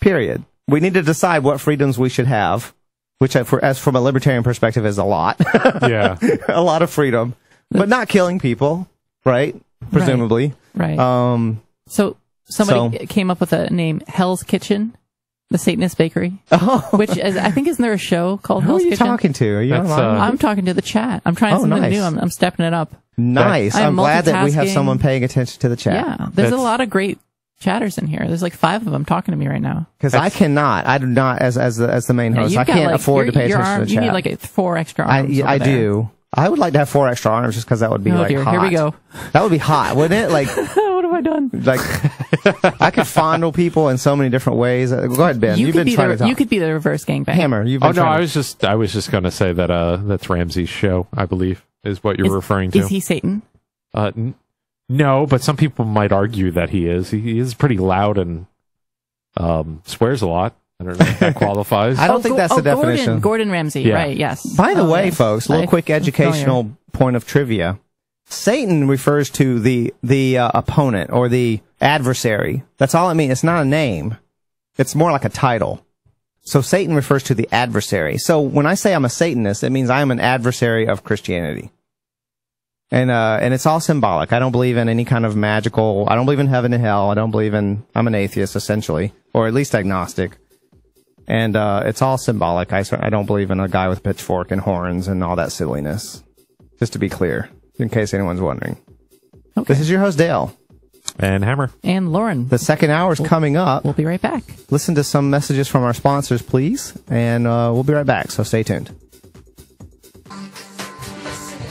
Period. We need to decide what freedoms we should have, which, for, as from a libertarian perspective, is a lot, (laughs) Yeah. a lot of freedom, but not killing people, right? Presumably. right. Um. so somebody so- came up with a name, Hell's Kitchen, the Satanist Bakery, (laughs) Oh, which is, I think isn't there a show called who are Hell's you Kitchen? talking to? Are you That's, online? uh, I'm talking to the chat. I'm trying Oh, something nice. new. I'm, I'm stepping it up. nice. I'm I'm glad that we have someone paying attention to the chat. Yeah, there's a lot of great chatters in here. There's like five of them talking to me right now. Because I cannot, I do not, as as the as the main host, you've I got, can't like, afford your- to pay attention arm- to the chat. You need like a, four extra arms. yeah, over I there. do. I would like to have four extra arms just because that would be Oh like dear, hot. here we go. That would be hot, wouldn't it? Like, what (laughs) have I done? like (laughs) I could fondle people in so many different ways. Uh, Go ahead, Ben. you have could been be trying the to talk. you could be the reverse gangbang. Hammer. You've been Oh no, I was just I was just going to say that uh that's Ramsay's show, I believe, is what you're Is- referring to. Is he Satan? Uh, n- no, but some people might argue that he is. He, he is pretty loud and um, swears a lot. I don't know if that (laughs) qualifies. I don't Oh, think Go- that's the oh, Gordon, definition. Gordon Ramsay. Yeah. Right. Yes. By the Oh, way, yes. folks, a little I- quick educational point of trivia. Satan refers to the the uh, opponent or the adversary. That's all it means. It's not a name. It's more like a title. So Satan refers to the adversary. So when I say I'm a Satanist, it means I am an adversary of Christianity. And uh and it's all symbolic. I don't believe in any kind of magical. I don't believe in heaven and hell. I don't believe in. I'm an atheist essentially, or at least agnostic and uh, it's all symbolic. I I don't believe in a guy with pitchfork and horns and all that silliness. Just to be clear, in case anyone's wondering. Okay. This is your host Dale. and Hammer. And Lauren. The second hour is coming up. We'll be right back. Listen to some messages from our sponsors, please, and uh, we'll be right back. So stay tuned.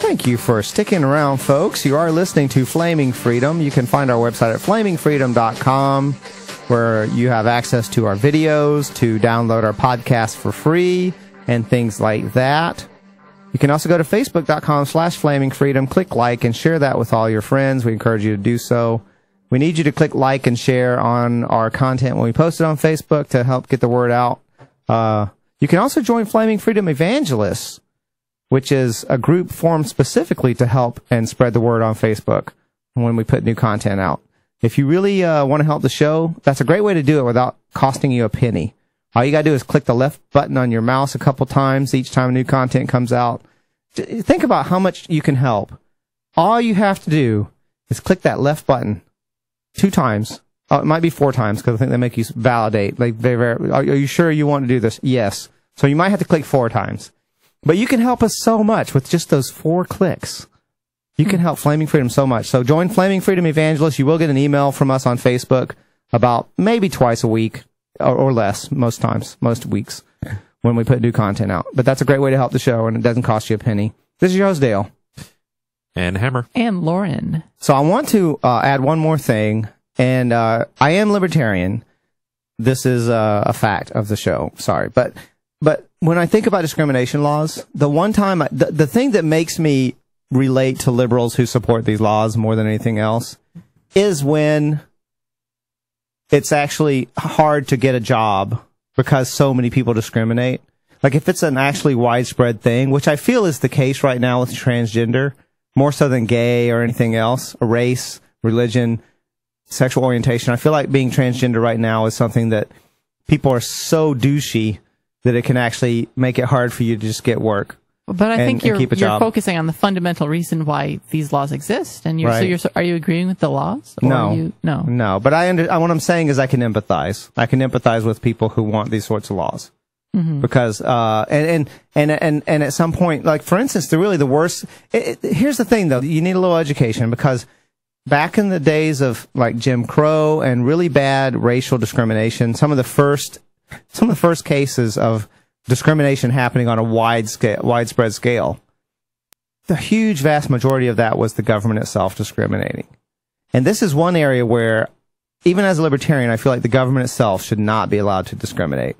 thank you for sticking around, folks. You are listening to Flaming Freedom. You can find our website at flamingfreedom.com, where you have access to our videos, to download our podcast for free, and things like that. You can also go to facebook.com slash flaming freedom, click like, and share that with all your friends. We encourage you to do so. We need you to click like and share on our content when we post it on Facebook to help get the word out. Uh, you can also join Flaming Freedom Evangelists, which is a group formed specifically to help and spread the word on Facebook when we put new content out. If you really uh, want to help the show, that's a great way to do it without costing you a penny. All you got to do is click the left button on your mouse a couple times each time a new content comes out. Think about how much you can help. All you have to do is click that left button two times. Oh, it might be four times because I think they make you validate. Like, are you sure you want to do this? Yes. So you might have to click four times. But you can help us so much with just those four clicks. You can help Flaming Freedom so much. So join Flaming Freedom Evangelists. You will get an email from us on Facebook about maybe twice a week or, or less, most times, most weeks when we put new content out. But that's a great way to help the show and it doesn't cost you a penny. This is your host, Dale. And Hammer. And Lauren. So I want to uh, add one more thing, and uh, I am libertarian. This is uh, a fact of the show. Sorry, but but when I think about discrimination laws, the one time I, the, the thing that makes me relate to liberals who support these laws more than anything else is when it's actually hard to get a job because so many people discriminate. Like if it's an actually widespread thing, which I feel is the case right now with transgender, more so than gay or anything else, race, religion, sexual orientation. I feel like being transgender right now is something that people are so douchey that it can actually make it hard for you to just get work. But I And- think you're you're focusing on the fundamental reason why these laws exist, and you're so you're so- are you agreeing with the laws? Or No. you, no. No, but I under, what I'm saying is I can empathize. I can empathize with people who want these sorts of laws. Because uh and, and and and and at some point, like for instance, the really the worst. It, it, here's the thing, though: you need a little education because back in the days of like Jim Crow and really bad racial discrimination, some of the first some of the first cases of discrimination happening on a wide scale, widespread scale, the huge vast majority of that was the government itself discriminating. And this is one area where, even as a libertarian, I feel like the government itself should not be allowed to discriminate.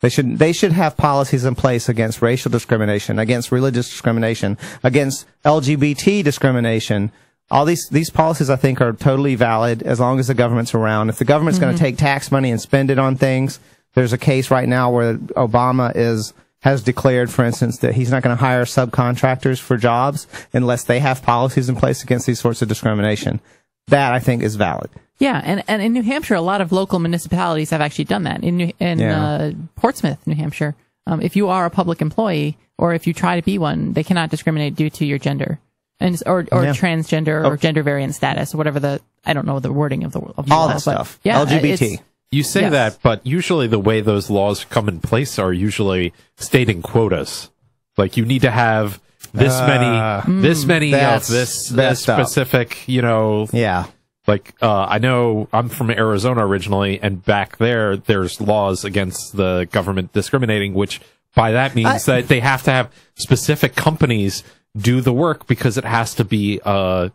They should they should have policies in place against racial discrimination, against religious discrimination, against LGBT discrimination. All these these policies I think are totally valid as long as the government's around. If the government's going to mm-hmm. take tax money and spend it on things, there's a case right now where Obama is has declared, for instance, that he's not going to hire subcontractors for jobs unless they have policies in place against these sorts of discrimination. That I think is valid. Yeah, and, and in New Hampshire, a lot of local municipalities have actually done that. In New, in Yeah. uh, Portsmouth, New Hampshire, um, if you are a public employee or if you try to be one, they cannot discriminate due to your gender and or or Yeah. transgender or Oh. gender variant status or whatever the I don't know the wording of the of the All law, that stuff. Yeah, LGBT. It's- You say Yes. that, but usually the way those laws come in place are usually stating quotas. Like you need to have this many, this many of this, this messed up. specific, you know, Yeah. like uh, I know I'm from Arizona originally, and back there, there's laws against the government discriminating, which by that means that they have to have specific companies do the work because it has to be uh,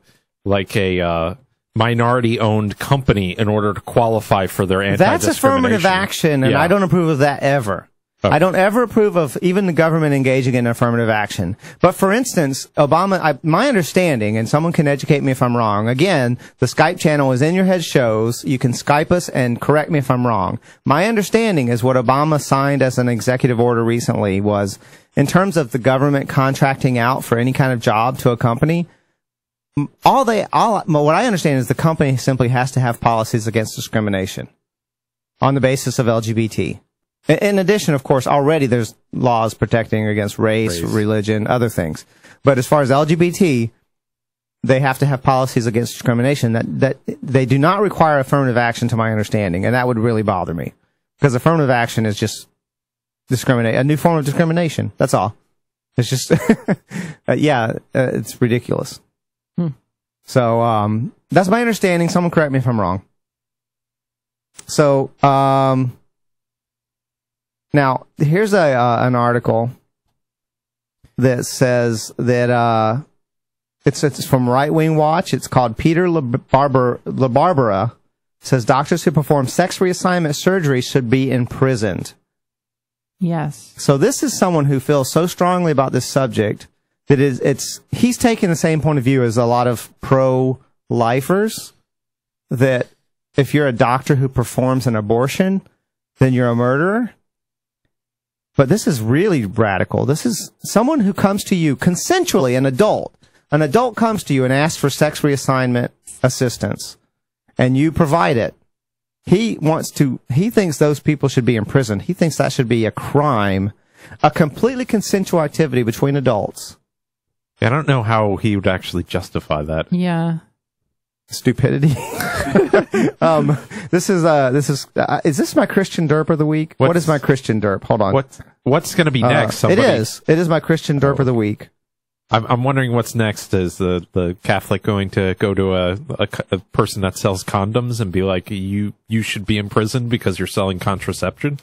like a uh, minority owned company in order to qualify for their anti That's affirmative action, and Yeah. I don't approve of that ever. Okay. I don't ever approve of even the government engaging in affirmative action. But for instance, Obama, I, my understanding, and someone can educate me if I'm wrong. Again, the Skype channel is in your head shows. You can Skype us and correct me if I'm wrong. My understanding is what Obama signed as an executive order recently was in terms of the government contracting out for any kind of job to a company, all they all what I understand is the company simply has to have policies against discrimination on the basis of LGBT. In- addition, of course, already there's laws protecting against race, Race. religion, other things. But as far as LGBT, they have to have policies against discrimination that, that they do not require affirmative action to my understanding. And that would really bother me because affirmative action is just discriminate, a new form of discrimination. That's all. It's just, (laughs) uh, yeah, uh, it's ridiculous. So, um, that's my understanding. Someone correct me if I'm wrong. So, um, now here's a uh, an article that says that uh, It's, it's from Right Wing Watch. It's called Peter LaBarbera. LaBarbera says doctors who perform sex reassignment surgery should be imprisoned. Yes. So this is someone who feels so strongly about this subject that is it's he's taking the same point of view as a lot of pro lifers that if you're a doctor who performs an abortion, then you're a murderer. But this is really radical. This is someone who comes to you consensually, an adult. An adult comes to you and asks for sex reassignment assistance, and you provide it. He wants to, he thinks those people should be in prison. He thinks that should be a crime, a completely consensual activity between adults. I don't know how he would actually justify that. Yeah. Stupidity. (laughs) um, this is, uh, this is, uh, is this my Christian derp of the week? What What's- my Christian derp? Hold on. What what's going to be Uh, next? it Somebody- is. It is my Christian derp of the week. I'm, I'm wondering what's next. Is the, the Catholic going to go to a a person that sells condoms and be like, you you should be in prison because you're selling contraception?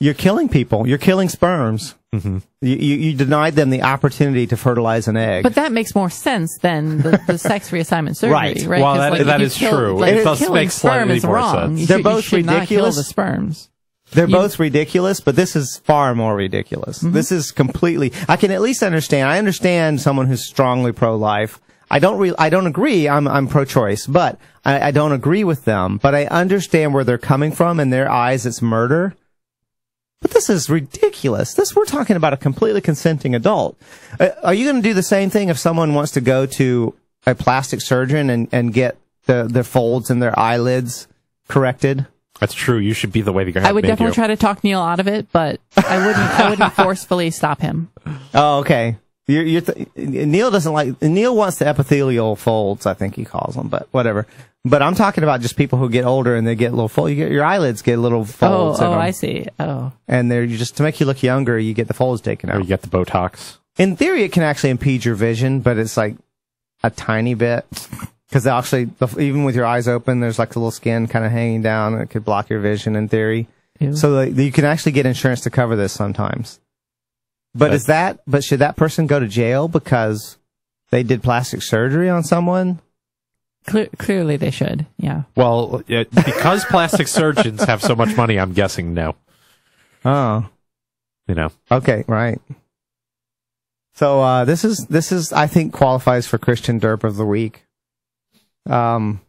You're killing people. You're killing sperms. Mm-hmm. You, you, you denied them the opportunity to fertilize an egg. But that makes more sense than the, the sex reassignment surgery, Right. right? Well, 'Cause, that- like, if that you is kill- true. Like, It does killing make sperm slightly is more wrong. sense. They're should, both you should not kill ridiculous. the sperms. They're You- both ridiculous, but this is far more ridiculous. Mm-hmm. This is completely. I can at least understand. I understand someone who's strongly pro-life. I don't. Re- I don't agree. I'm. I'm pro-choice, but I, I don't agree with them. But I understand where they're coming from. In their eyes, it's murder. But this is ridiculous. This we're talking about a completely consenting adult. Uh, are you going to do the same thing if someone wants to go to a plastic surgeon and and get the the folds in their eyelids corrected? That's true. You should be the way the guy I would definitely you. try to talk Neil out of it, but I wouldn't. I wouldn't (laughs) forcefully stop him. Oh, okay. You're, you're th- Neil doesn't like Neil wants the epithelial folds. I think he calls them, but whatever. But I'm talking about just people who get older and they get little fold. You get your eyelids get a little Oh, folds, in oh, them. I see. Oh, and they're just to make you look younger. You get the folds taken Or out. you get the Botox. In theory, it can actually impede your vision, but it's like a tiny bit because actually, even with your eyes open, there's like a little skin kind of hanging down, and it could block your vision. In theory, Ew. so like, you can actually get insurance to cover this sometimes. But is that? But should that person go to jail because they did plastic surgery on someone? Cle- clearly they should. Yeah. Well, yeah, because plastic (laughs) surgeons have so much money, I'm guessing no. Oh, You know, okay, right. So uh, this is this is I think qualifies for Christian Derp of the week. Um,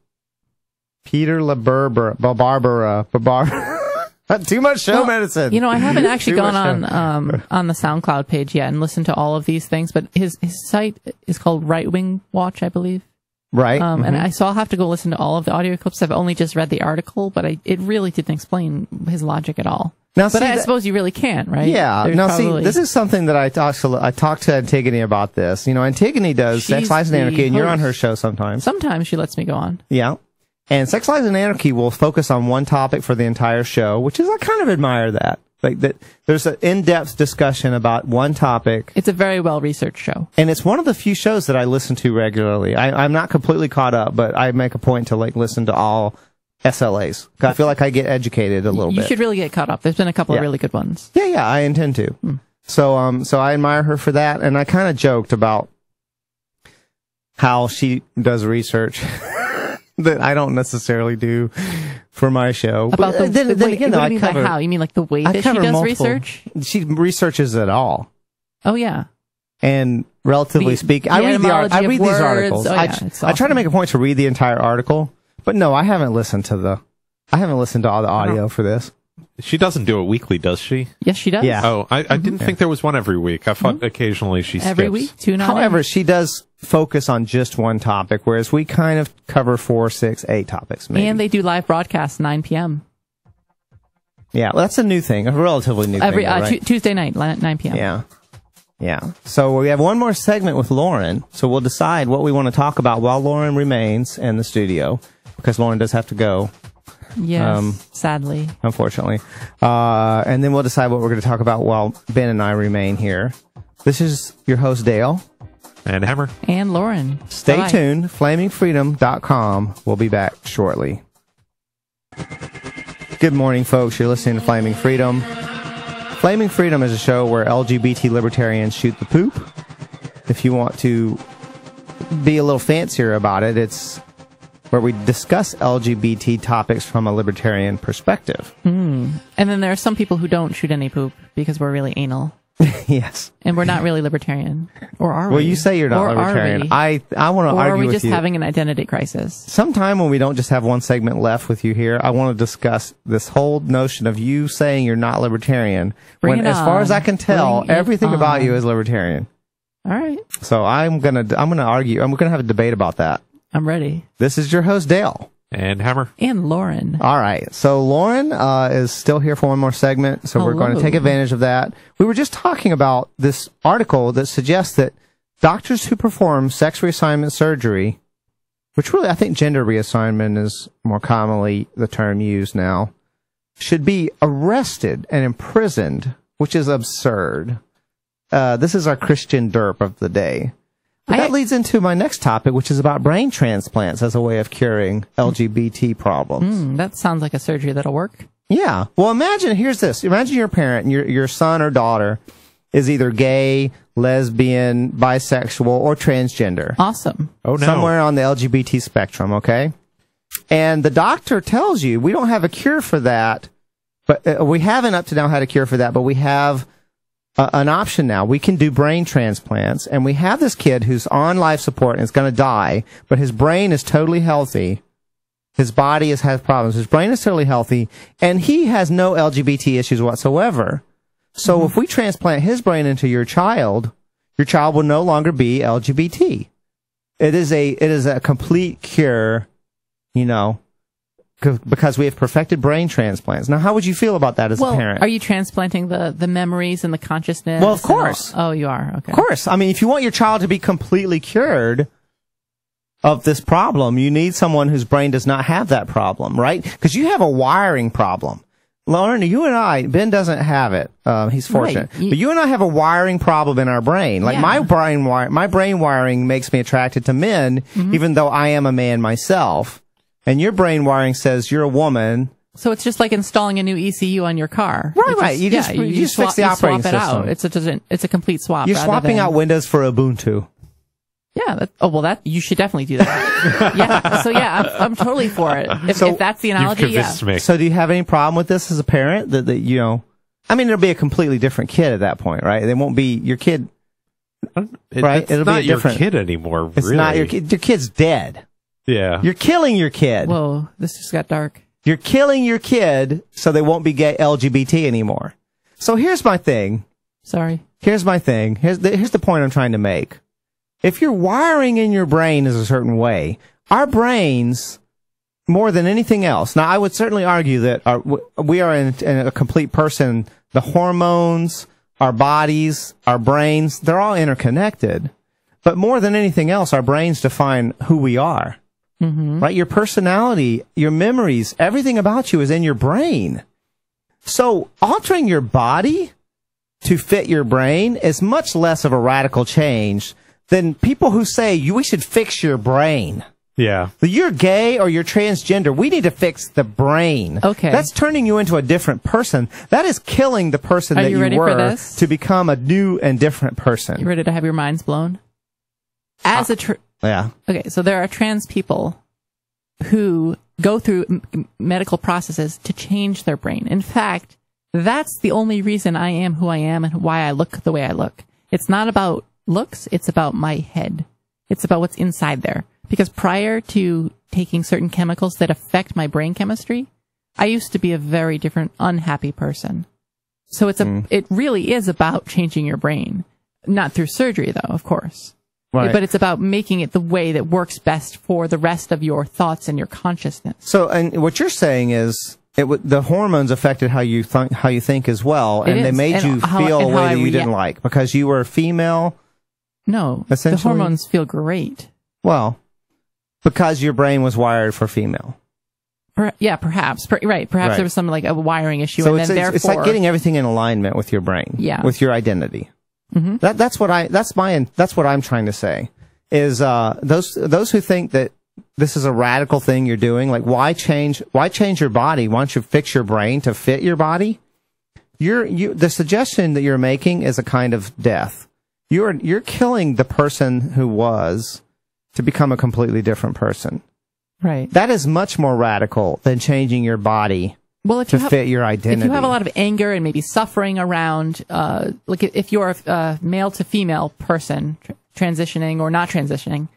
Peter LaBarbera, Barbara, Barbara. (laughs) Too much show Well, medicine. You know, I haven't (laughs) actually gone on um, on the SoundCloud page yet and listened to all of these things, but his his site is called Right Wing Watch, I believe. right? Um, And Mhm. I so I'll have to go listen to all of the audio clips. I've only just read the article, but I, it really didn't explain his logic at all. Now, but see, I that- suppose you really can, right? Yeah. There's now, probably- see, this is something that I talked to I talked to Antigone about this. You know, Antigone does Sex, She's Lies, and Anarchy, and you're on her show sometimes. sometimes she lets me go on. Yeah. And Sex, Lies, and Anarchy will focus on one topic for the entire show, which is, I kind of admire that. Like that, there's an in-depth discussion about one topic, It's a very well researched show. and it's one of the few shows that I listen to regularly. I, I'm not completely caught up, but I make a point to like listen to all SLAs. I feel like I get educated a little You bit. You should really get caught up. There's been a couple Yeah. of really good ones. Yeah, yeah, I intend to. Hmm. So, um, so I admire her for that, and I kind of joked about how she does research (laughs) (laughs) that I don't necessarily do for my show. About But, the uh, then, the- then again, though, I mean cover by how? You mean like the way I that she does multiple- research? she researches it all, Oh yeah. and relatively The- speaking, I read the art- I read these words. articles. Oh, I, yeah, tr- it's I try to make a point to read the entire article, but no, I haven't listened to the. I haven't listened to all the audio for this. She doesn't do it weekly, does she? Yes, she does. Yeah. Oh, I, I didn't think there was one every week. I thought occasionally she Mm-hmm. Every skips. week, two nine. However, she does focus on just one topic, whereas we kind of cover four, six, eight topics. Maybe. and they do live broadcasts 9 p.m. yeah, well, that's a new thing, a relatively new every thing. uh, right? Tu- Tuesday night, li- 9 p.m. yeah, yeah. So we have one more segment with Lauren. So we'll decide what we want to talk about while Lauren remains in the studio, because Lauren does have to go, Yes, Um, sadly. unfortunately. Uh, and then we'll decide what we're going to talk about while Ben and I remain here. This is your host Dale. And Hammer. And Lauren. Stay Bye-bye. tuned. FlamingFreedom.com. We'll be back shortly. Good morning, folks. You're listening to Flaming Freedom. Flaming Freedom is a show where LGBT libertarians shoot the poop. If you want to be a little fancier about it. It's where we discuss LGBT topics from a libertarian perspective. Hmm. And then there are some people who don't shoot any poop because we're really anal. (laughs) yes. And we're not really libertarian. Or are we? Well, you say you're not Or libertarian. I I want to argue. with or are we just you. having an identity crisis? Sometime when we don't just have one segment left with you here, I want to discuss this whole notion of you saying you're not libertarian. Bring when, as far as I can tell, Bring everything about you is libertarian. All right. So I'm gonna I'm gonna argue. I'm gonna have a debate about that. I'm ready. This is your host Dale. And Hammer. And Lauren. All right. So Lauren uh, is still here for one more segment. So we're going to take advantage of that. We were just talking about this article that suggests that doctors who perform sex reassignment surgery, which really I think gender reassignment is more commonly the term used now, should be arrested and imprisoned, which is absurd. Uh, this is our Christian derp of the day. But I- that leads into my next topic, which is about brain transplants as a way of curing LGBT problems. Hmm, that sounds like a surgery that'll work. Yeah. Well, imagine here's this. Imagine your parent, your your son or daughter is either gay, lesbian, bisexual, or transgender. Awesome. Oh no. Somewhere on the LGBT spectrum, okay? And the doctor tells you we don't have a cure for that, but uh, we haven't up to now had a cure for that, but we have uh, an option now. We can do brain transplants, and we have this kid who's on life support and is going to die, but his brain is totally healthy. His body is, has problems. His brain is totally healthy, and he has no LGBT issues whatsoever. So if we transplant his brain into your child, your child will no longer be LGBT. It is a it is a complete cure, you know, c- because we have perfected brain transplants. Now, how would you feel about that as Well, a parent? are you transplanting the, the memories and the consciousness? Well, of course. Oh, you are. Okay. Of course. I mean, if you want your child to be completely cured of this problem, you need someone whose brain does not have that problem, right? Because you have a wiring problem. Lauren, you and I, Ben doesn't have it. Uh, he's fortunate, Right. You- but you and I have a wiring problem in our brain. Like Yeah. my brain, wi- my brain wiring makes me attracted to men, Mm-hmm. even though I am a man myself. And your brain wiring says you're a woman. So it's just like installing a new ECU on your car. Right, It right. You just- yeah, you just fix swap, the you operating swap it system. out. It's a it's a complete swap. You're swapping than- out Windows for Ubuntu. Yeah. That, oh well, that you should definitely do that. (laughs) yeah. So yeah, I'm, I'm totally for it. If, So- if that's the You've analogy, yeah. me. So do you have any problem with this as a parent that, that you know, I mean, it'll be a completely different kid at that point, right? They won't be your kid. It- right, It's it'll be not a your kid anymore. It's really. not your kid. Your kid's dead. Yeah. You're killing your kid. Whoa, this just got dark. You're killing your kid so they won't be gay LGBT anymore. So here's my thing. Sorry. Here's my thing. Here's the, here's the point I'm trying to make. If your wiring in your brain is a certain way, our brains, more than anything else, now I would certainly argue that uh, our, we are in, in a complete person. The hormones, our bodies, our brains, they're all interconnected. But more than anything else, our brains define who we are. Mm-hmm. Right? Your personality, your memories, everything about you is in your brain. So altering your body to fit your brain is much less of a radical change than people who say you, we should fix your brain. yeah. You're gay or you're transgender. We need to fix the brain. Okay. That's turning you into a different person. That is killing the person Are that you you, were to become a new and different person. You ready to have your minds blown? As a tr- yeah. okay, so there are trans people who go through m- medical processes to change their brain. In fact, that's the only reason I am who I am and why I look the way I look. It's not about looks, it's about my head. It's about what's inside there. Because prior to taking certain chemicals that affect my brain chemistry, I used to be a very different, unhappy person. So it's a, mm. it really is about changing your brain. Not through surgery though, of course. Right. But it's about making it the way that works best for the rest of your thoughts and your consciousness. So, and what you're saying is, it w- the hormones affected how you think, how you think as well, and they made And you how- feel a way that you didn't like because you were female. No, the hormones feel great. Well, because your brain was wired for female. Per- yeah, perhaps. Per- right. Perhaps Right. there was some like a wiring issue, So and it's, then it's, therefore, it's like getting everything in alignment with your brain, Yeah. with your identity. Mhm. That that's what I that's my that's what I'm trying to say is uh, those those who think that this is a radical thing you're doing, like why change why change your body? Why don't you fix your brain to fit your body? You're you the suggestion that you're making is a kind of death. You're you're killing the person who was to become a completely different person. Right. That is much more radical than changing your body Well, if to you have, fit your identity. if you have a lot of anger and maybe suffering around, uh, like if you're a uh, male to female person tr- transitioning or not transitioning,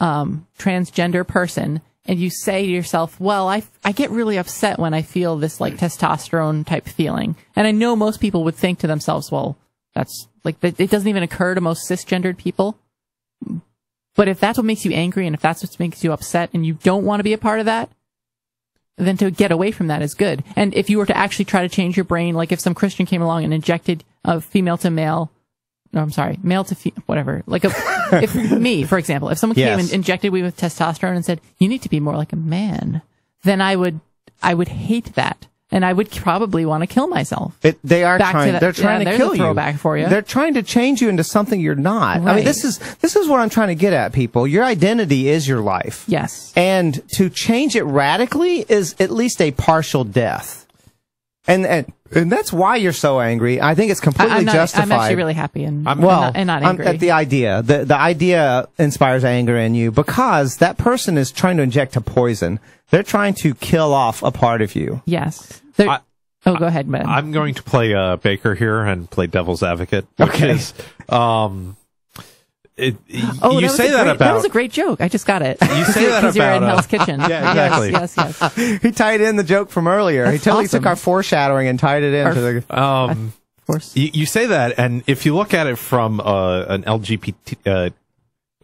um, transgender person, and you say to yourself, "Well, I I get really upset when I feel this like testosterone type feeling," and I know most people would think to themselves, "Well, that's like it doesn't even occur to most cisgendered people." But if that's what makes you angry and if that's what makes you upset and you don't want to be a part of that, then to get away from that is good. And if you were to actually try to change your brain, like if some Christian came along and injected a female to male, no, I'm sorry, male to female, whatever, like a, (laughs) if me, for example, if someone came and injected me with testosterone and said, you need to be more like a man, then I would, I would hate that. And I would probably want to kill myself. It, they are Back to trying. that- they're trying yeah, to kill you. for you. They're trying to change you into something you're not. I mean, this is this is what I'm trying to get at, people. Your identity is your life. Yes. And to change it radically is at least a partial death. And and, and that's why you're so angry. I think it's I, completely am not, justified. I'm actually really happy and, and well, not, and not I'm angry. at the idea. The the idea inspires anger in you because that person is trying to inject a poison. They're trying to kill off a part of you. yes. I- oh, go ahead, Ben. I'm going to play uh, Baker here and play devil's advocate. Which Okay. Is, um, it, Oh, you that was say that great, about that was a great joke. I just got it. You say (laughs) that because you're in about, uh, Hell's Kitchen. (laughs) Yeah, exactly. Yes, yes, yes. (laughs) He tied in the joke from earlier. he totally awesome. took our foreshadowing and tied it into Our- the. um, Of course. you, you say that, and if you look at it from uh, an LGBT, uh,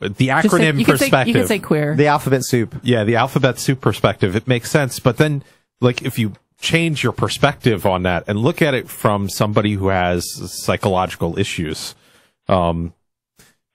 the Just say- acronym you can say, perspective, you can say queer. The alphabet soup. yeah, the alphabet soup perspective, it makes sense. But then, like, if you change your perspective on that and look at it from somebody who has psychological issues, um,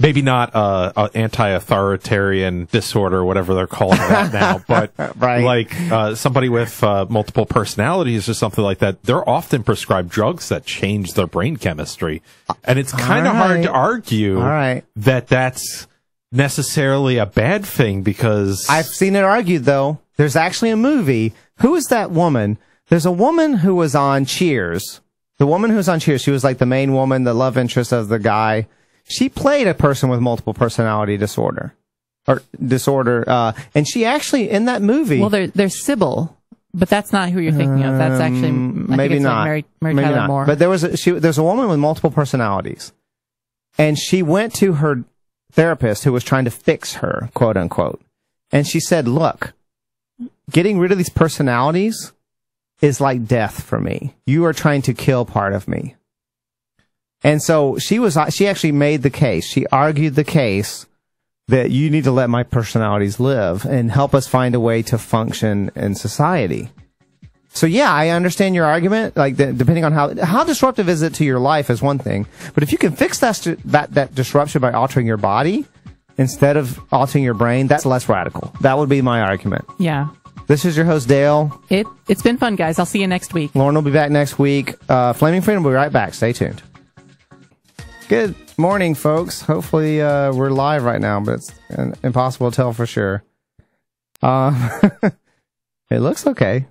maybe not uh, a anti-authoritarian disorder, whatever they're calling that (laughs) now, but Right. like uh, somebody with uh, multiple personalities or something like that, they're often prescribed drugs that change their brain chemistry, and it's kind of hard to argue right. that that's necessarily a bad thing because I've seen it argued though. There's actually a movie. Who is that woman? There's a woman who was on Cheers. The woman who's on Cheers, she was like the main woman, the love interest of the guy. She played a person with multiple personality disorder or disorder. Uh, and she actually in that movie. well, there, there's Sybil, but that's not who you're thinking of. That's actually I Um, maybe it's not. Like Mary, Mary maybe Tyler not. Moore. But there was a, she, there's a woman with multiple personalities, and she went to her therapist who was trying to fix her, quote unquote, and she said, "Look, getting rid of these personalities is like death for me. You are trying to kill part of me." And so she was she actually made the case. She argued the case that you need to let my personalities live and help us find a way to function in society. So yeah, I understand your argument. Like the, depending on how how disruptive is it to your life is one thing, but if you can fix that that that disruption by altering your body instead of altering your brain, that's less radical. That would be my argument. yeah. This is your host Dale. It, it's been fun, guys. I'll see you next week. Lauren will be back next week. Uh, Flaming Freedom will be right back. Stay tuned. Good morning, folks. Hopefully, uh, we're live right now, but it's impossible to tell for sure. Uh, (laughs) it looks okay.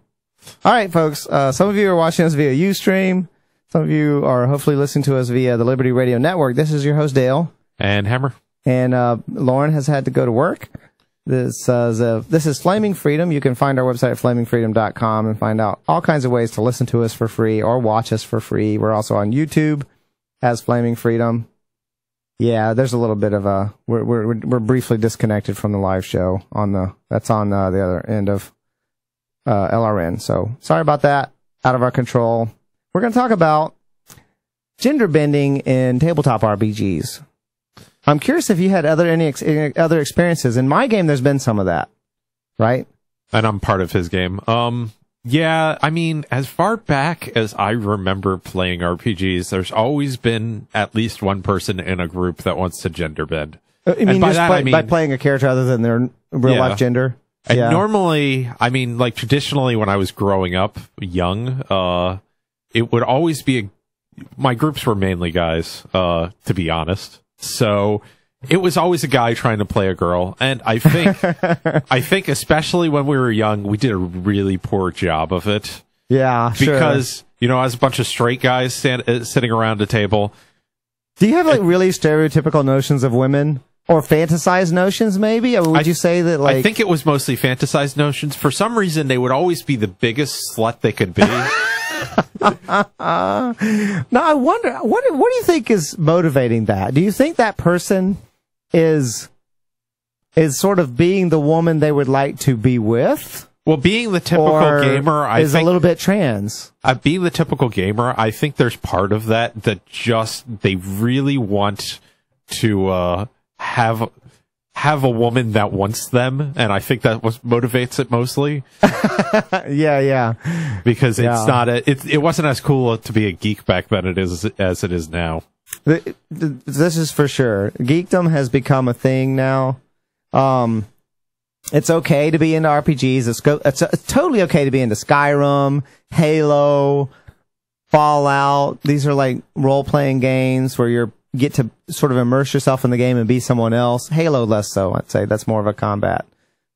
All right, folks. Uh, some of you are watching us via Ustream. Some of you are hopefully listening to us via the Liberty Radio Network. This is your host, Dale. and Hammer. And uh, Lauren has had to go to work. This uh, is a, this is Flaming Freedom. You can find our website at flamingfreedom.com and find out all kinds of ways to listen to us for free or watch us for free. We're also on YouTube as Flaming Freedom. Yeah, there's a little bit of a we're we're we're briefly disconnected from the live show on the that's on uh, the other end of uh, LRN. So sorry about that. Out of our control. We're going to talk about gender bending in tabletop RPGs. I'm curious if you had other any ex- any other experiences. In my game, there's been some of that, right? and I'm part of his game. Um, yeah, I mean, as far back as I remember playing RPGs, there's always been at least one person in a group that wants to gender bend. Uh, I mean, by just that, play- I mean- by playing a character other than their real Yeah. life gender. And yeah. normally, I mean, like traditionally, when I was growing up young, uh, it would always be a, my groups were mainly guys, uh, to be honest. So it was always a guy trying to play a girl. And I think, (laughs) I think especially when we were young, we did a really poor job of it yeah, sure. because, you know, as a bunch of straight guys stand, uh, sitting around a table, do you have like really stereotypical notions of women? or fantasized notions? Maybe. Or would I- you say that like I think it was mostly fantasized notions. For some reason, they would always be the biggest slut they could be. (laughs) No, I wonder what what do you think is motivating that? Do you think that person is is sort of being the woman they would like to be with, well, being the typical gamer, I is think a little bit trans? uh, being the typical gamer, I think there's part of that that just they really want to uh, have have a woman that wants them, and I think that what motivates it mostly (laughs) Yeah, yeah. because it's Yeah. not a it, it wasn't as cool to be a geek back then it is as it is now. Th- th- This is for sure. Geekdom has become a thing now. Um, it's okay to be into RPGs. It's, go- it's, it's totally okay to be into Skyrim, Halo, Fallout. These are like role playing games where you get to sort of immerse yourself in the game and be someone else. Halo less so, I'd say. That's more of a combat.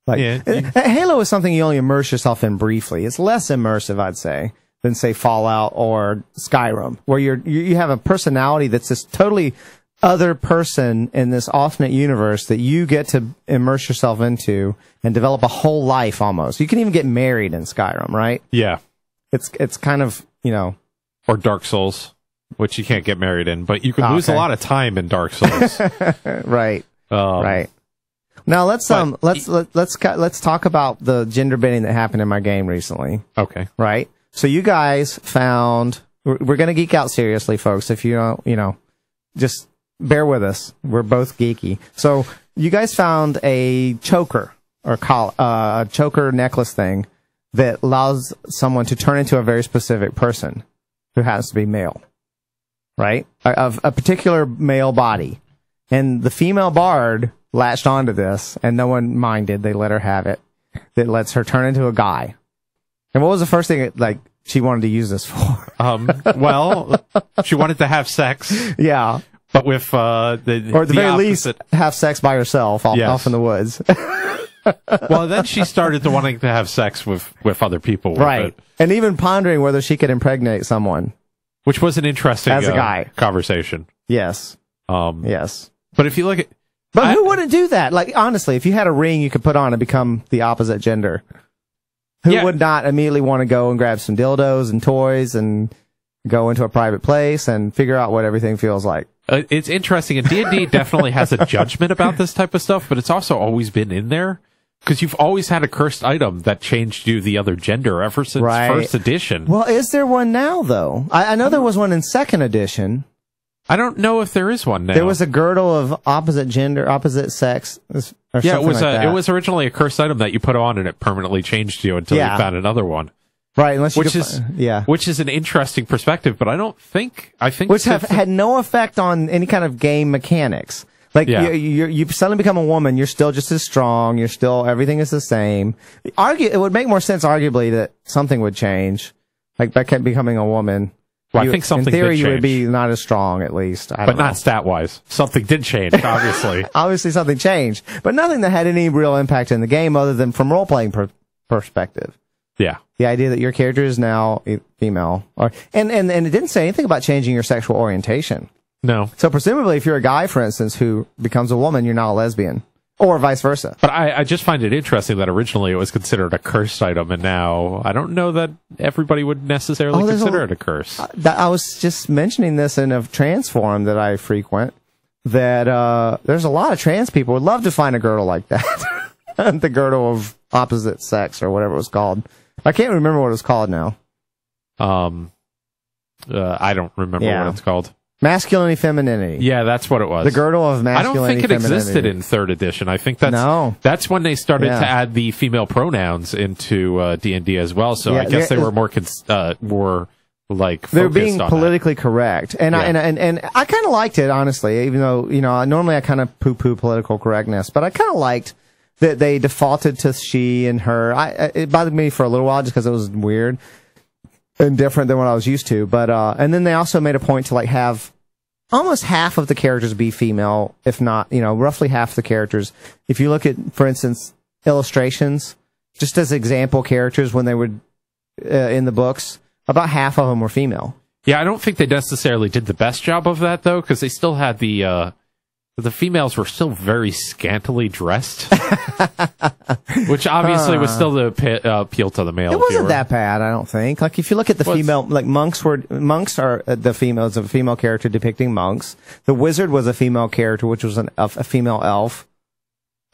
Like Yeah. uh, Halo is something you only immerse yourself in briefly. It's less immersive, I'd say, than say Fallout or Skyrim, where you're you, you have a personality that's this totally other person in this alternate universe that you get to immerse yourself into and develop a whole life almost. You can even get married in Skyrim, right? Yeah, It's it's kind of you know or Dark Souls, which you can't get married in, but you can Oh, lose a lot of time in Dark Souls. (laughs) right. um, right. Now let's but- um let's let, let's let's talk about the gender bending that happened in my game recently. Okay. right? So you guys found we're, we're going to geek out seriously, folks. If you don't, you know, just bear with us. We're both geeky. So you guys found a choker or coll- uh, a choker necklace thing that allows someone to turn into a very specific person who has to be male, right? Of a particular male body. And the female bard latched onto this and no one minded. They let her have it. That lets her turn into a guy. And what was the first thing that, like she wanted to use this for? Um, (laughs) well, she wanted to have sex, yeah, but with uh, the or at the, very opposite- least, have sex by herself off, Yes. off in the woods. (laughs) Well, then she started to wanting to have sex with with other people, with right, it, and even pondering whether she could impregnate someone. Which was an interesting As a uh, guy. conversation. Yes, Um, yes. but if you look at But I- who wouldn't do that? Like honestly, if you had a ring you could put on and become the opposite gender, who Yeah. would not immediately want to go and grab some dildos and toys and go into a private place and figure out what everything feels like? uh, it's interesting, and D and D definitely has a (laughs) judgment about this type of stuff, but it's also always been in there because you've always had a cursed item that changed you the other gender ever since Right. first edition. Well, is there one now though? I, I know there was one in second edition. I don't know if there is one now. There was a girdle of opposite gender, opposite sex. Yeah, it was like a, it was originally a cursed item that you put on and it permanently changed you until Yeah. you found another one. right. Unless you which is yeah, which is an interesting perspective, but I don't think I think which have had no effect on any kind of game mechanics. Like Yeah. you, you, you suddenly become a woman, you're still just as strong. You're still everything is the same. Argue it would make more sense, arguably, that something would change, like kept becoming a woman. Well, I You- think something in theory you would be not as strong, at least. I but know. not stat wise. Something did change, (laughs) obviously. obviously something changed, but nothing that had any real impact in the game other than from role playing per- perspective. yeah. The idea that your character is now female, or and, and and it didn't say anything about changing your sexual orientation. No. So presumably, if you're a guy, for instance, who becomes a woman, you're now a lesbian, or vice versa. But I, I just find it interesting that originally it was considered a cursed item, and now I don't know that everybody would necessarily Oh, there's a- consider it a curse. That, I was just mentioning this in a trans forum that I frequent. That uh, there's a lot of trans people would love to find a girdle like that, (laughs) the girdle of opposite sex or whatever it was called. I can't remember what it was called now. Um, uh, I don't remember Yeah. what it's called. Masculinity, femininity. Yeah, that's what it was. The girdle of masculinity. I don't think it existed in third edition. I think that's No. that's when they started Yeah. to add the female pronouns into uh, D and D as well. So I Yeah, guess they were more cons- uh, more like They're focused being on politically correct, and, I, Yeah. and and and I kind of liked it honestly. Even though you know normally I kind of poo poo political correctness, but I kind of liked that they defaulted to she and her. I I- it bothered me for a little while just because it was weird and different than what I was used to. But uh, and then they also made a point to like have almost half of the characters be female, if not you know roughly half the characters. If you look at, for instance, illustrations, just as example characters when they were uh, in the books, about half of them were female. Yeah, I don't think they necessarily did the best job of that though, because they still had the uh, the females were still very scantily dressed, (laughs) which obviously was still the uh, appeal to the male. It wasn't viewer. that bad, I don't think. Like if you look at the Well, female, like monks were monks are uh, the females of a female character depicting monks. The wizard was a female character, which was an, a, a female elf,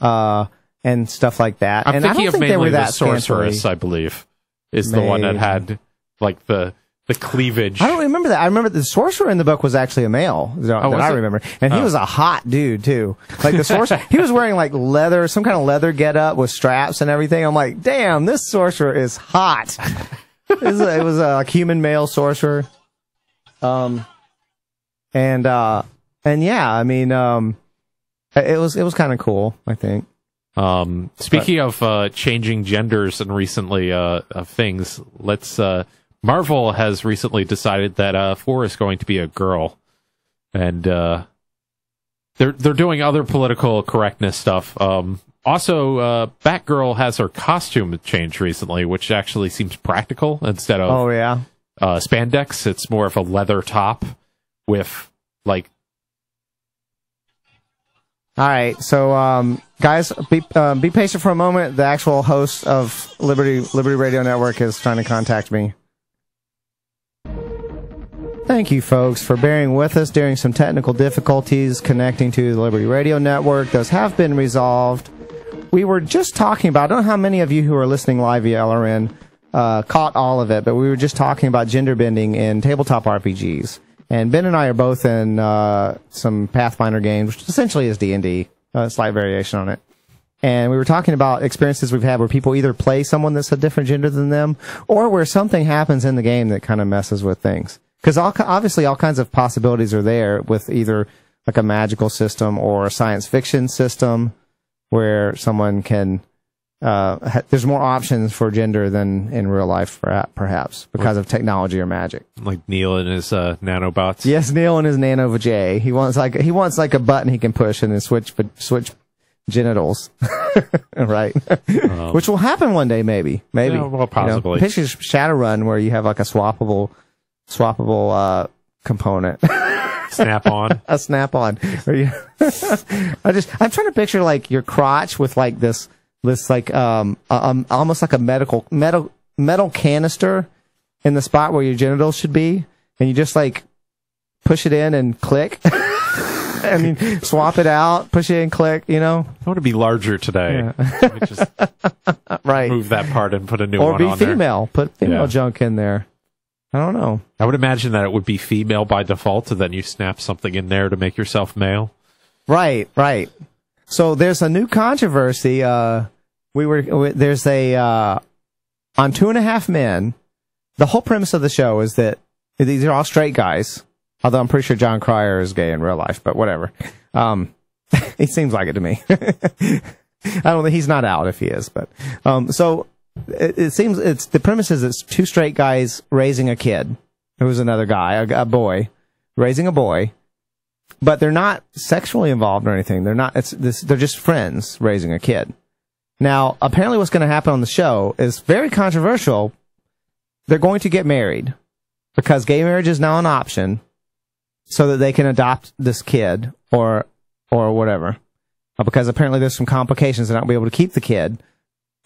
uh, and stuff like that. I'm and I thinking don't of think they mainly were the that sorceress, scantily. I believe, is the one that had like the the cleavage. I don't remember that. I remember the sorcerer in the book was actually a male that, that Oh, was I remember, and he Oh. was a hot dude too. Like the sorcerer, he was wearing like leather, some kind of leather get up with straps and everything. I'm like, damn, this sorcerer is hot. it was a, it was a human male sorcerer. Um, and uh, and yeah, I mean, um, it was it was kind of cool. I think. Um, speaking of uh, changing genders and recently uh, of things, let's. Uh, Marvel has recently decided that uh, Thor is going to be a girl, and uh, they're they're doing other political correctness stuff. Um, also, uh, Batgirl has her costume changed recently, which actually seems practical instead of Oh yeah. uh, spandex. It's more of a leather top with like All right, so um, guys, be uh, be patient for a moment. The actual host of Liberty Liberty Radio Network is trying to contact me. Thank you, folks, for bearing with us during some technical difficulties connecting to the Liberty Radio Network. Those have been resolved. We were just talking about. I don't know how many of you who are listening live via LRN uh, caught all of it, but we were just talking about gender bending in tabletop RPGs. And Ben and I are both in uh, some Pathfinder games, which essentially is D and D, a slight variation on it. And we were talking about experiences we've had where people either play someone that's a different gender than them, or where something happens in the game that kind of messes with things. Because obviously, all kinds of possibilities are there with either like a magical system or a science fiction system where someone can. Uh, ha- there's more options for gender than in real life, perhaps, because of technology or magic. like Neil and his uh, nanobots. Yes, Neil and his Nano J. He wants like he wants like a button he can push and then switch but switch genitals, (laughs) right? Which will happen one day, maybe, maybe. Yeah, well, possibly. You know, picture Shadowrun where you have like a swappable, swappable uh, component, (laughs) Snap on. a snap on. You, (laughs) I just I'm trying to picture like your crotch with like this this like um, um almost like a medical metal metal canister in the spot where your genitals should be, and you just like push it in and click. (laughs) I mean, swap it out, push it in, click. You know, I want to be larger today. Just right? move that part and put a new Or one be on there. female. Put female Yeah. junk in there. I don't know. I would imagine that it would be female by default, and then you snap something in there to make yourself male. Right, right. So there's a new controversy. Uh, we were there's a uh, on Two and a Half Men. The whole premise of the show is that these are all straight guys. Although I'm pretty sure Jon Cryer is gay in real life, but whatever. Um, (laughs) it seems like it to me. (laughs) I don't think he's not out if he is, but um, so it, it seems it's the premise is it's two straight guys raising a kid who's another guy, a, a boy raising a boy, but they're not sexually involved or anything. They're not. It's this. They're just friends raising a kid. Now, apparently, what's going to happen on the show is very controversial. They're going to get married because gay marriage is now an option, so that they can adopt this kid or or whatever. Because apparently, there's some complications. They're not be able to keep the kid,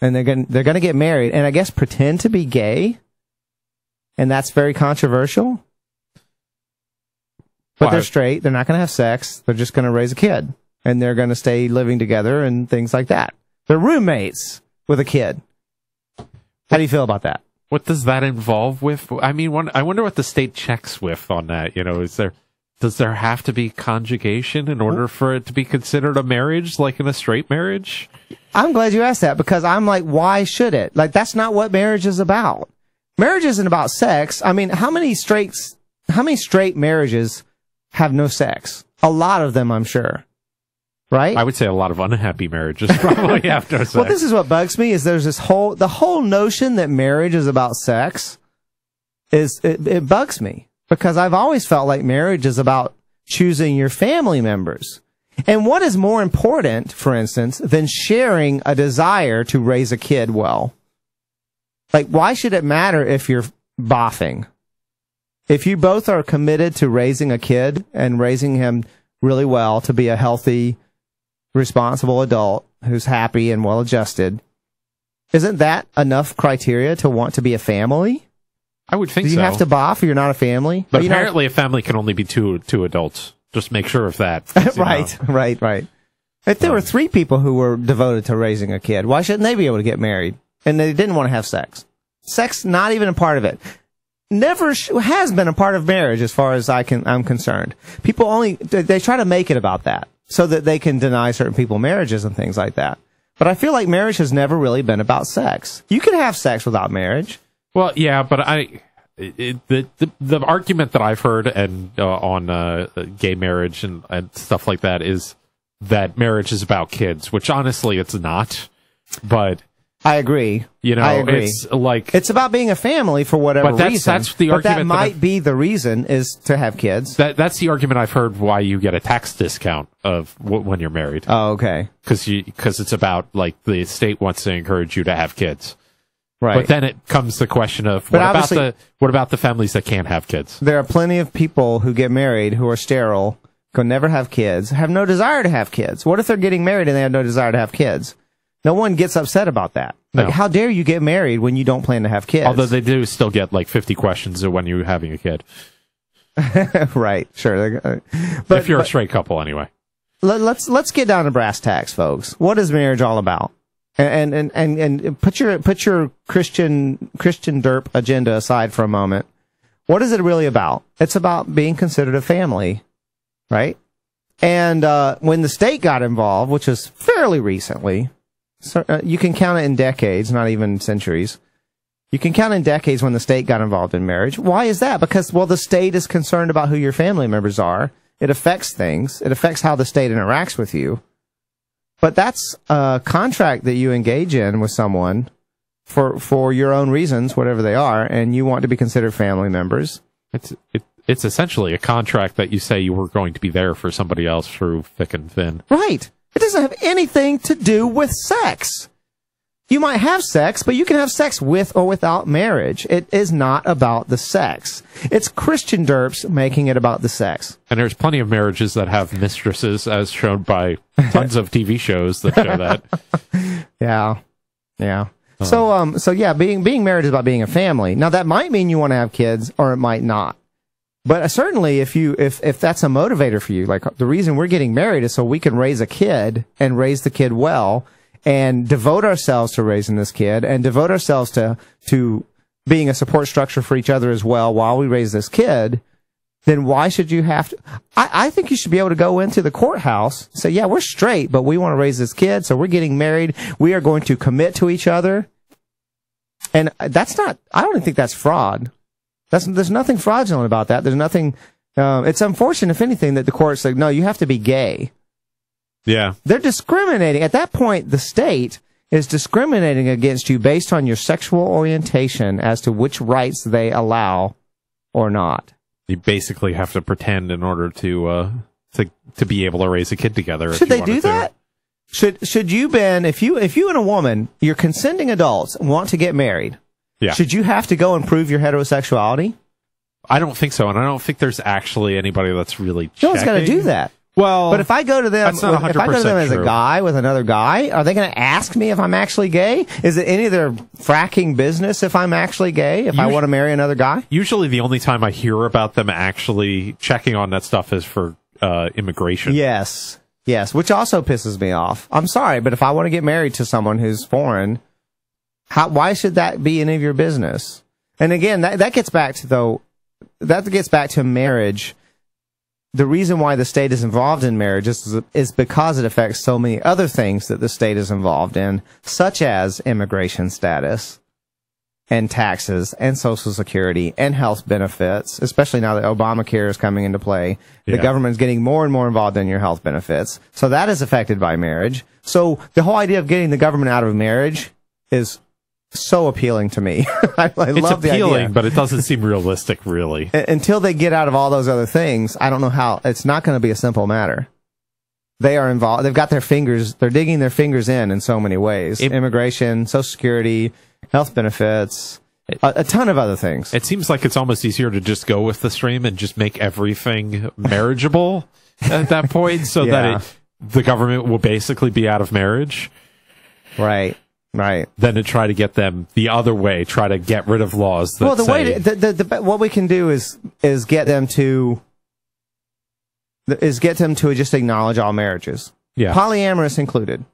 and they're going they're going to get married, and I guess pretend to be gay, and that's very controversial. But Why? they're straight. They're not going to have sex. They're just going to raise a kid, and they're going to stay living together and things like that. They're roommates with a kid. How do you feel about that? What does that involve with? I mean, one, I wonder what the state checks with on that. You know, is there does there have to be conjugation in order for it to be considered a marriage, like in a straight marriage? I'm glad you asked that because I'm like, why should it? Like, that's not what marriage is about. Marriage isn't about sex. I mean, how many straights, how many straight marriages have no sex? A lot of them, I'm sure. Right? I would say a lot of unhappy marriages (laughs) probably (laughs) have no sex. Well, this is what bugs me is there's this whole the whole notion that marriage is about sex is it, it bugs me because I've always felt like marriage is about choosing your family members. And what is more important, for instance, than sharing a desire to raise a kid well? Like, why should it matter if you're boffing? If you both are committed to raising a kid and raising him really well to be a healthy, responsible adult who's happy and well adjusted. Isn't that enough criteria to want to be a family? I would think Do you so. have to boff if you're not a family? but Are you not- apparently, a family can only be two two adults. Just make sure of that. (laughs) you know, right, right, right. If there were um, three people who were devoted to raising a kid, why shouldn't they be able to get married? And they didn't want to have sex. Sex, not even a part of it. Never sh- has been a part of marriage, as far as I can, I'm concerned. People only they try to make it about that so that they can deny certain people marriages and things like that. But I feel like marriage has never really been about sex. You can have sex without marriage. Well, yeah, but I it, the, the the argument that I've heard and uh, on uh, gay marriage and, and stuff like that is that marriage is about kids, which honestly it's not. But I agree. you know, I agree. it's like It's about being a family for whatever But that's- reason. that's the but that argument that might I've- be the reason is to have kids. that that's the argument I've heard why you get a tax discount of w- when you're married Oh, okay. because you because it's about like the state wants to encourage you to have kids. Right. But then it comes the question of what about the what about the families that can't have kids? there are plenty of people who get married who are sterile, can never have kids, have no desire to have kids. What if they're getting married and they have no desire to have kids? No one gets upset about that. Like, No. how dare you get married when you don't plan to have kids? Although they do still get like 50 questions of when you're having a kid. (laughs) right, sure. But, if you're a straight couple, anyway. let, let's let's get down to brass tacks, folks. What is marriage all about? And and and and put your put your Christian Christian derp agenda aside for a moment. What is it really about? It's about being considered a family, right? And uh, when the state got involved, which was fairly recently, so, uh, you can count it in decades, not even centuries. You can count in decades when the state got involved in marriage. Why is that? Because, well, the state is concerned about who your family members are. It affects things. It affects how the state interacts with you. But that's a contract that you engage in with someone for, for your own reasons, whatever they are, and you want to be considered family members. It's it, it's essentially a contract that you say you were going to be there for somebody else through thick and thin. Right. It doesn't have anything to do with sex. You might have sex, but you can have sex with or without marriage. It is not about the sex. It's Christian derps making it about the sex. And there's plenty of marriages that have mistresses, as shown by tons of TV shows that show that. (laughs) Yeah. Yeah. So um so yeah, being being married is about being a family. Now that might mean you want to have kids or it might not. But uh, certainly if you if if that's a motivator for you, like the reason we're getting married is so we can raise a kid and raise the kid well and devote ourselves to raising this kid and devote ourselves to to being a support structure for each other as well while we raise this kid, then why should you have to? I, I think you should be able to go into the courthouse say, yeah, we're straight, but we want to raise this kid, so we're getting married. We are going to commit to each other. And that's not, I don't think that's fraud. That's, there's nothing fraudulent about that. There's nothing, uh, it's unfortunate, if anything, that the court's like, no, you have to be gay. Yeah. They're discriminating. At that point, the state is discriminating against you based on your sexual orientation as to which rights they allow or not. You basically have to pretend in order to uh to to be able to raise a kid together. if Should you they do to. that? Should should you Ben, if you if you and a woman, you're consenting adults, want to get married, Yeah. should you have to go and prove your heterosexuality? I don't think so, and I don't think there's actually anybody that's really. No one's got to do that. Well, But if I go to them, That's not if I go to them 100% as a guy with another guy, are they going to ask me if I'm actually gay? Is it any of their fracking business if I'm actually gay? If I want to marry another guy? usually the only time I hear about them actually checking on that stuff is for uh, immigration. Yes. Yes, which also pisses me off. I'm sorry, but if I want to get married to someone who's foreign, how, why should that be any of your business? And again, that, that gets back to though, that gets back to marriage. The reason why the state is involved in marriage is, is because it affects so many other things that the state is involved in, such as immigration status and taxes and social security and health benefits, especially now that Obamacare is coming into play. The Yeah. government's getting more and more involved in your health benefits. So that is affected by marriage. So the whole idea of getting the government out of marriage is so appealing to me. (laughs) I, I It's love the appealing, idea. but it doesn't seem realistic, really. (laughs) Until they get out of all those other things, I don't know how. It's not going to be a simple matter. They are involved. They've got their fingers. They're digging their fingers in in so many ways. It- Immigration, Social Security, health benefits, a, a ton of other things. It seems like it's almost easier to just go with the stream and just make everything marriageable (laughs) at that point, so Yeah. that it, the government will basically be out of marriage. Right. Right. Than to try to get them the other way, try to get rid of laws that well, the say, way to, the, the, the what we can do is is get them to is get them to just acknowledge all marriages, yeah, polyamorous included.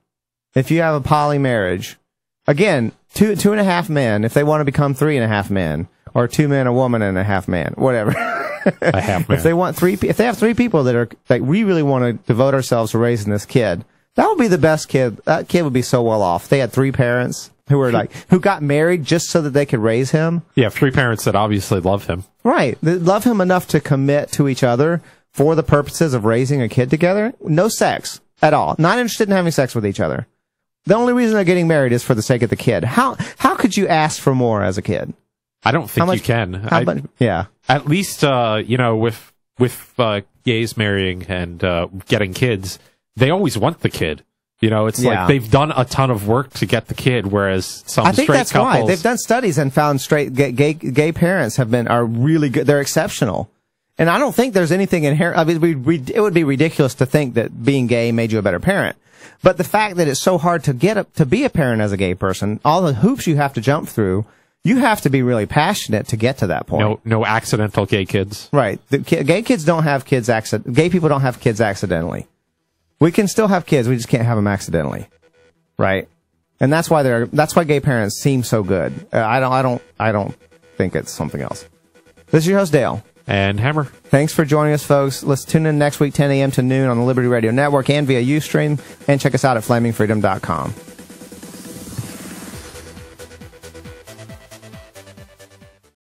If you have a poly marriage, again, two two and a half men. If they want to become three and a half men, or two men, a woman, and a half man, whatever. a half man. (laughs) if they want three, if they have three people that are like, we really want to devote ourselves to raising this kid, that would be the best kid. That kid would be so well off. They had three parents who were like, who got married just so that they could raise him. yeah, three parents that obviously love him. Right. They love him enough to commit to each other for the purposes of raising a kid together. No sex at all. Not interested in having sex with each other. The only reason they're getting married is for the sake of the kid. How how could you ask for more as a kid? I don't think much- you can. I- much? Yeah. at least uh, you know with with uh, gays marrying and uh, getting kids, they always want the kid. You know, it's Yeah. like they've done a ton of work to get the kid, whereas some I think straight that's couples, why they've done studies and found straight gay, gay gay parents have been are really good. They're exceptional, and I don't think there's anything inherent. I mean, we, it would be ridiculous to think that being gay made you a better parent. But the fact that it's so hard to get a, to be a parent as a gay person, all the hoops you have to jump through, you have to be really passionate to get to that point. no no accidental gay kids. Right. The gay kids don't have kids accident. Gay people don't have kids accidentally. We can still have kids. We just can't have them accidentally. Right. And that's why they're. That's why gay parents seem so good. Uh, I don't. I don't. I don't think it's something else. This is your host Dale. And Hammer. Thanks for joining us, folks. Let's tune in next week, 10 a.m. to noon on the Liberty Radio Network and via UStream, and check us out at flamingfreedom.com.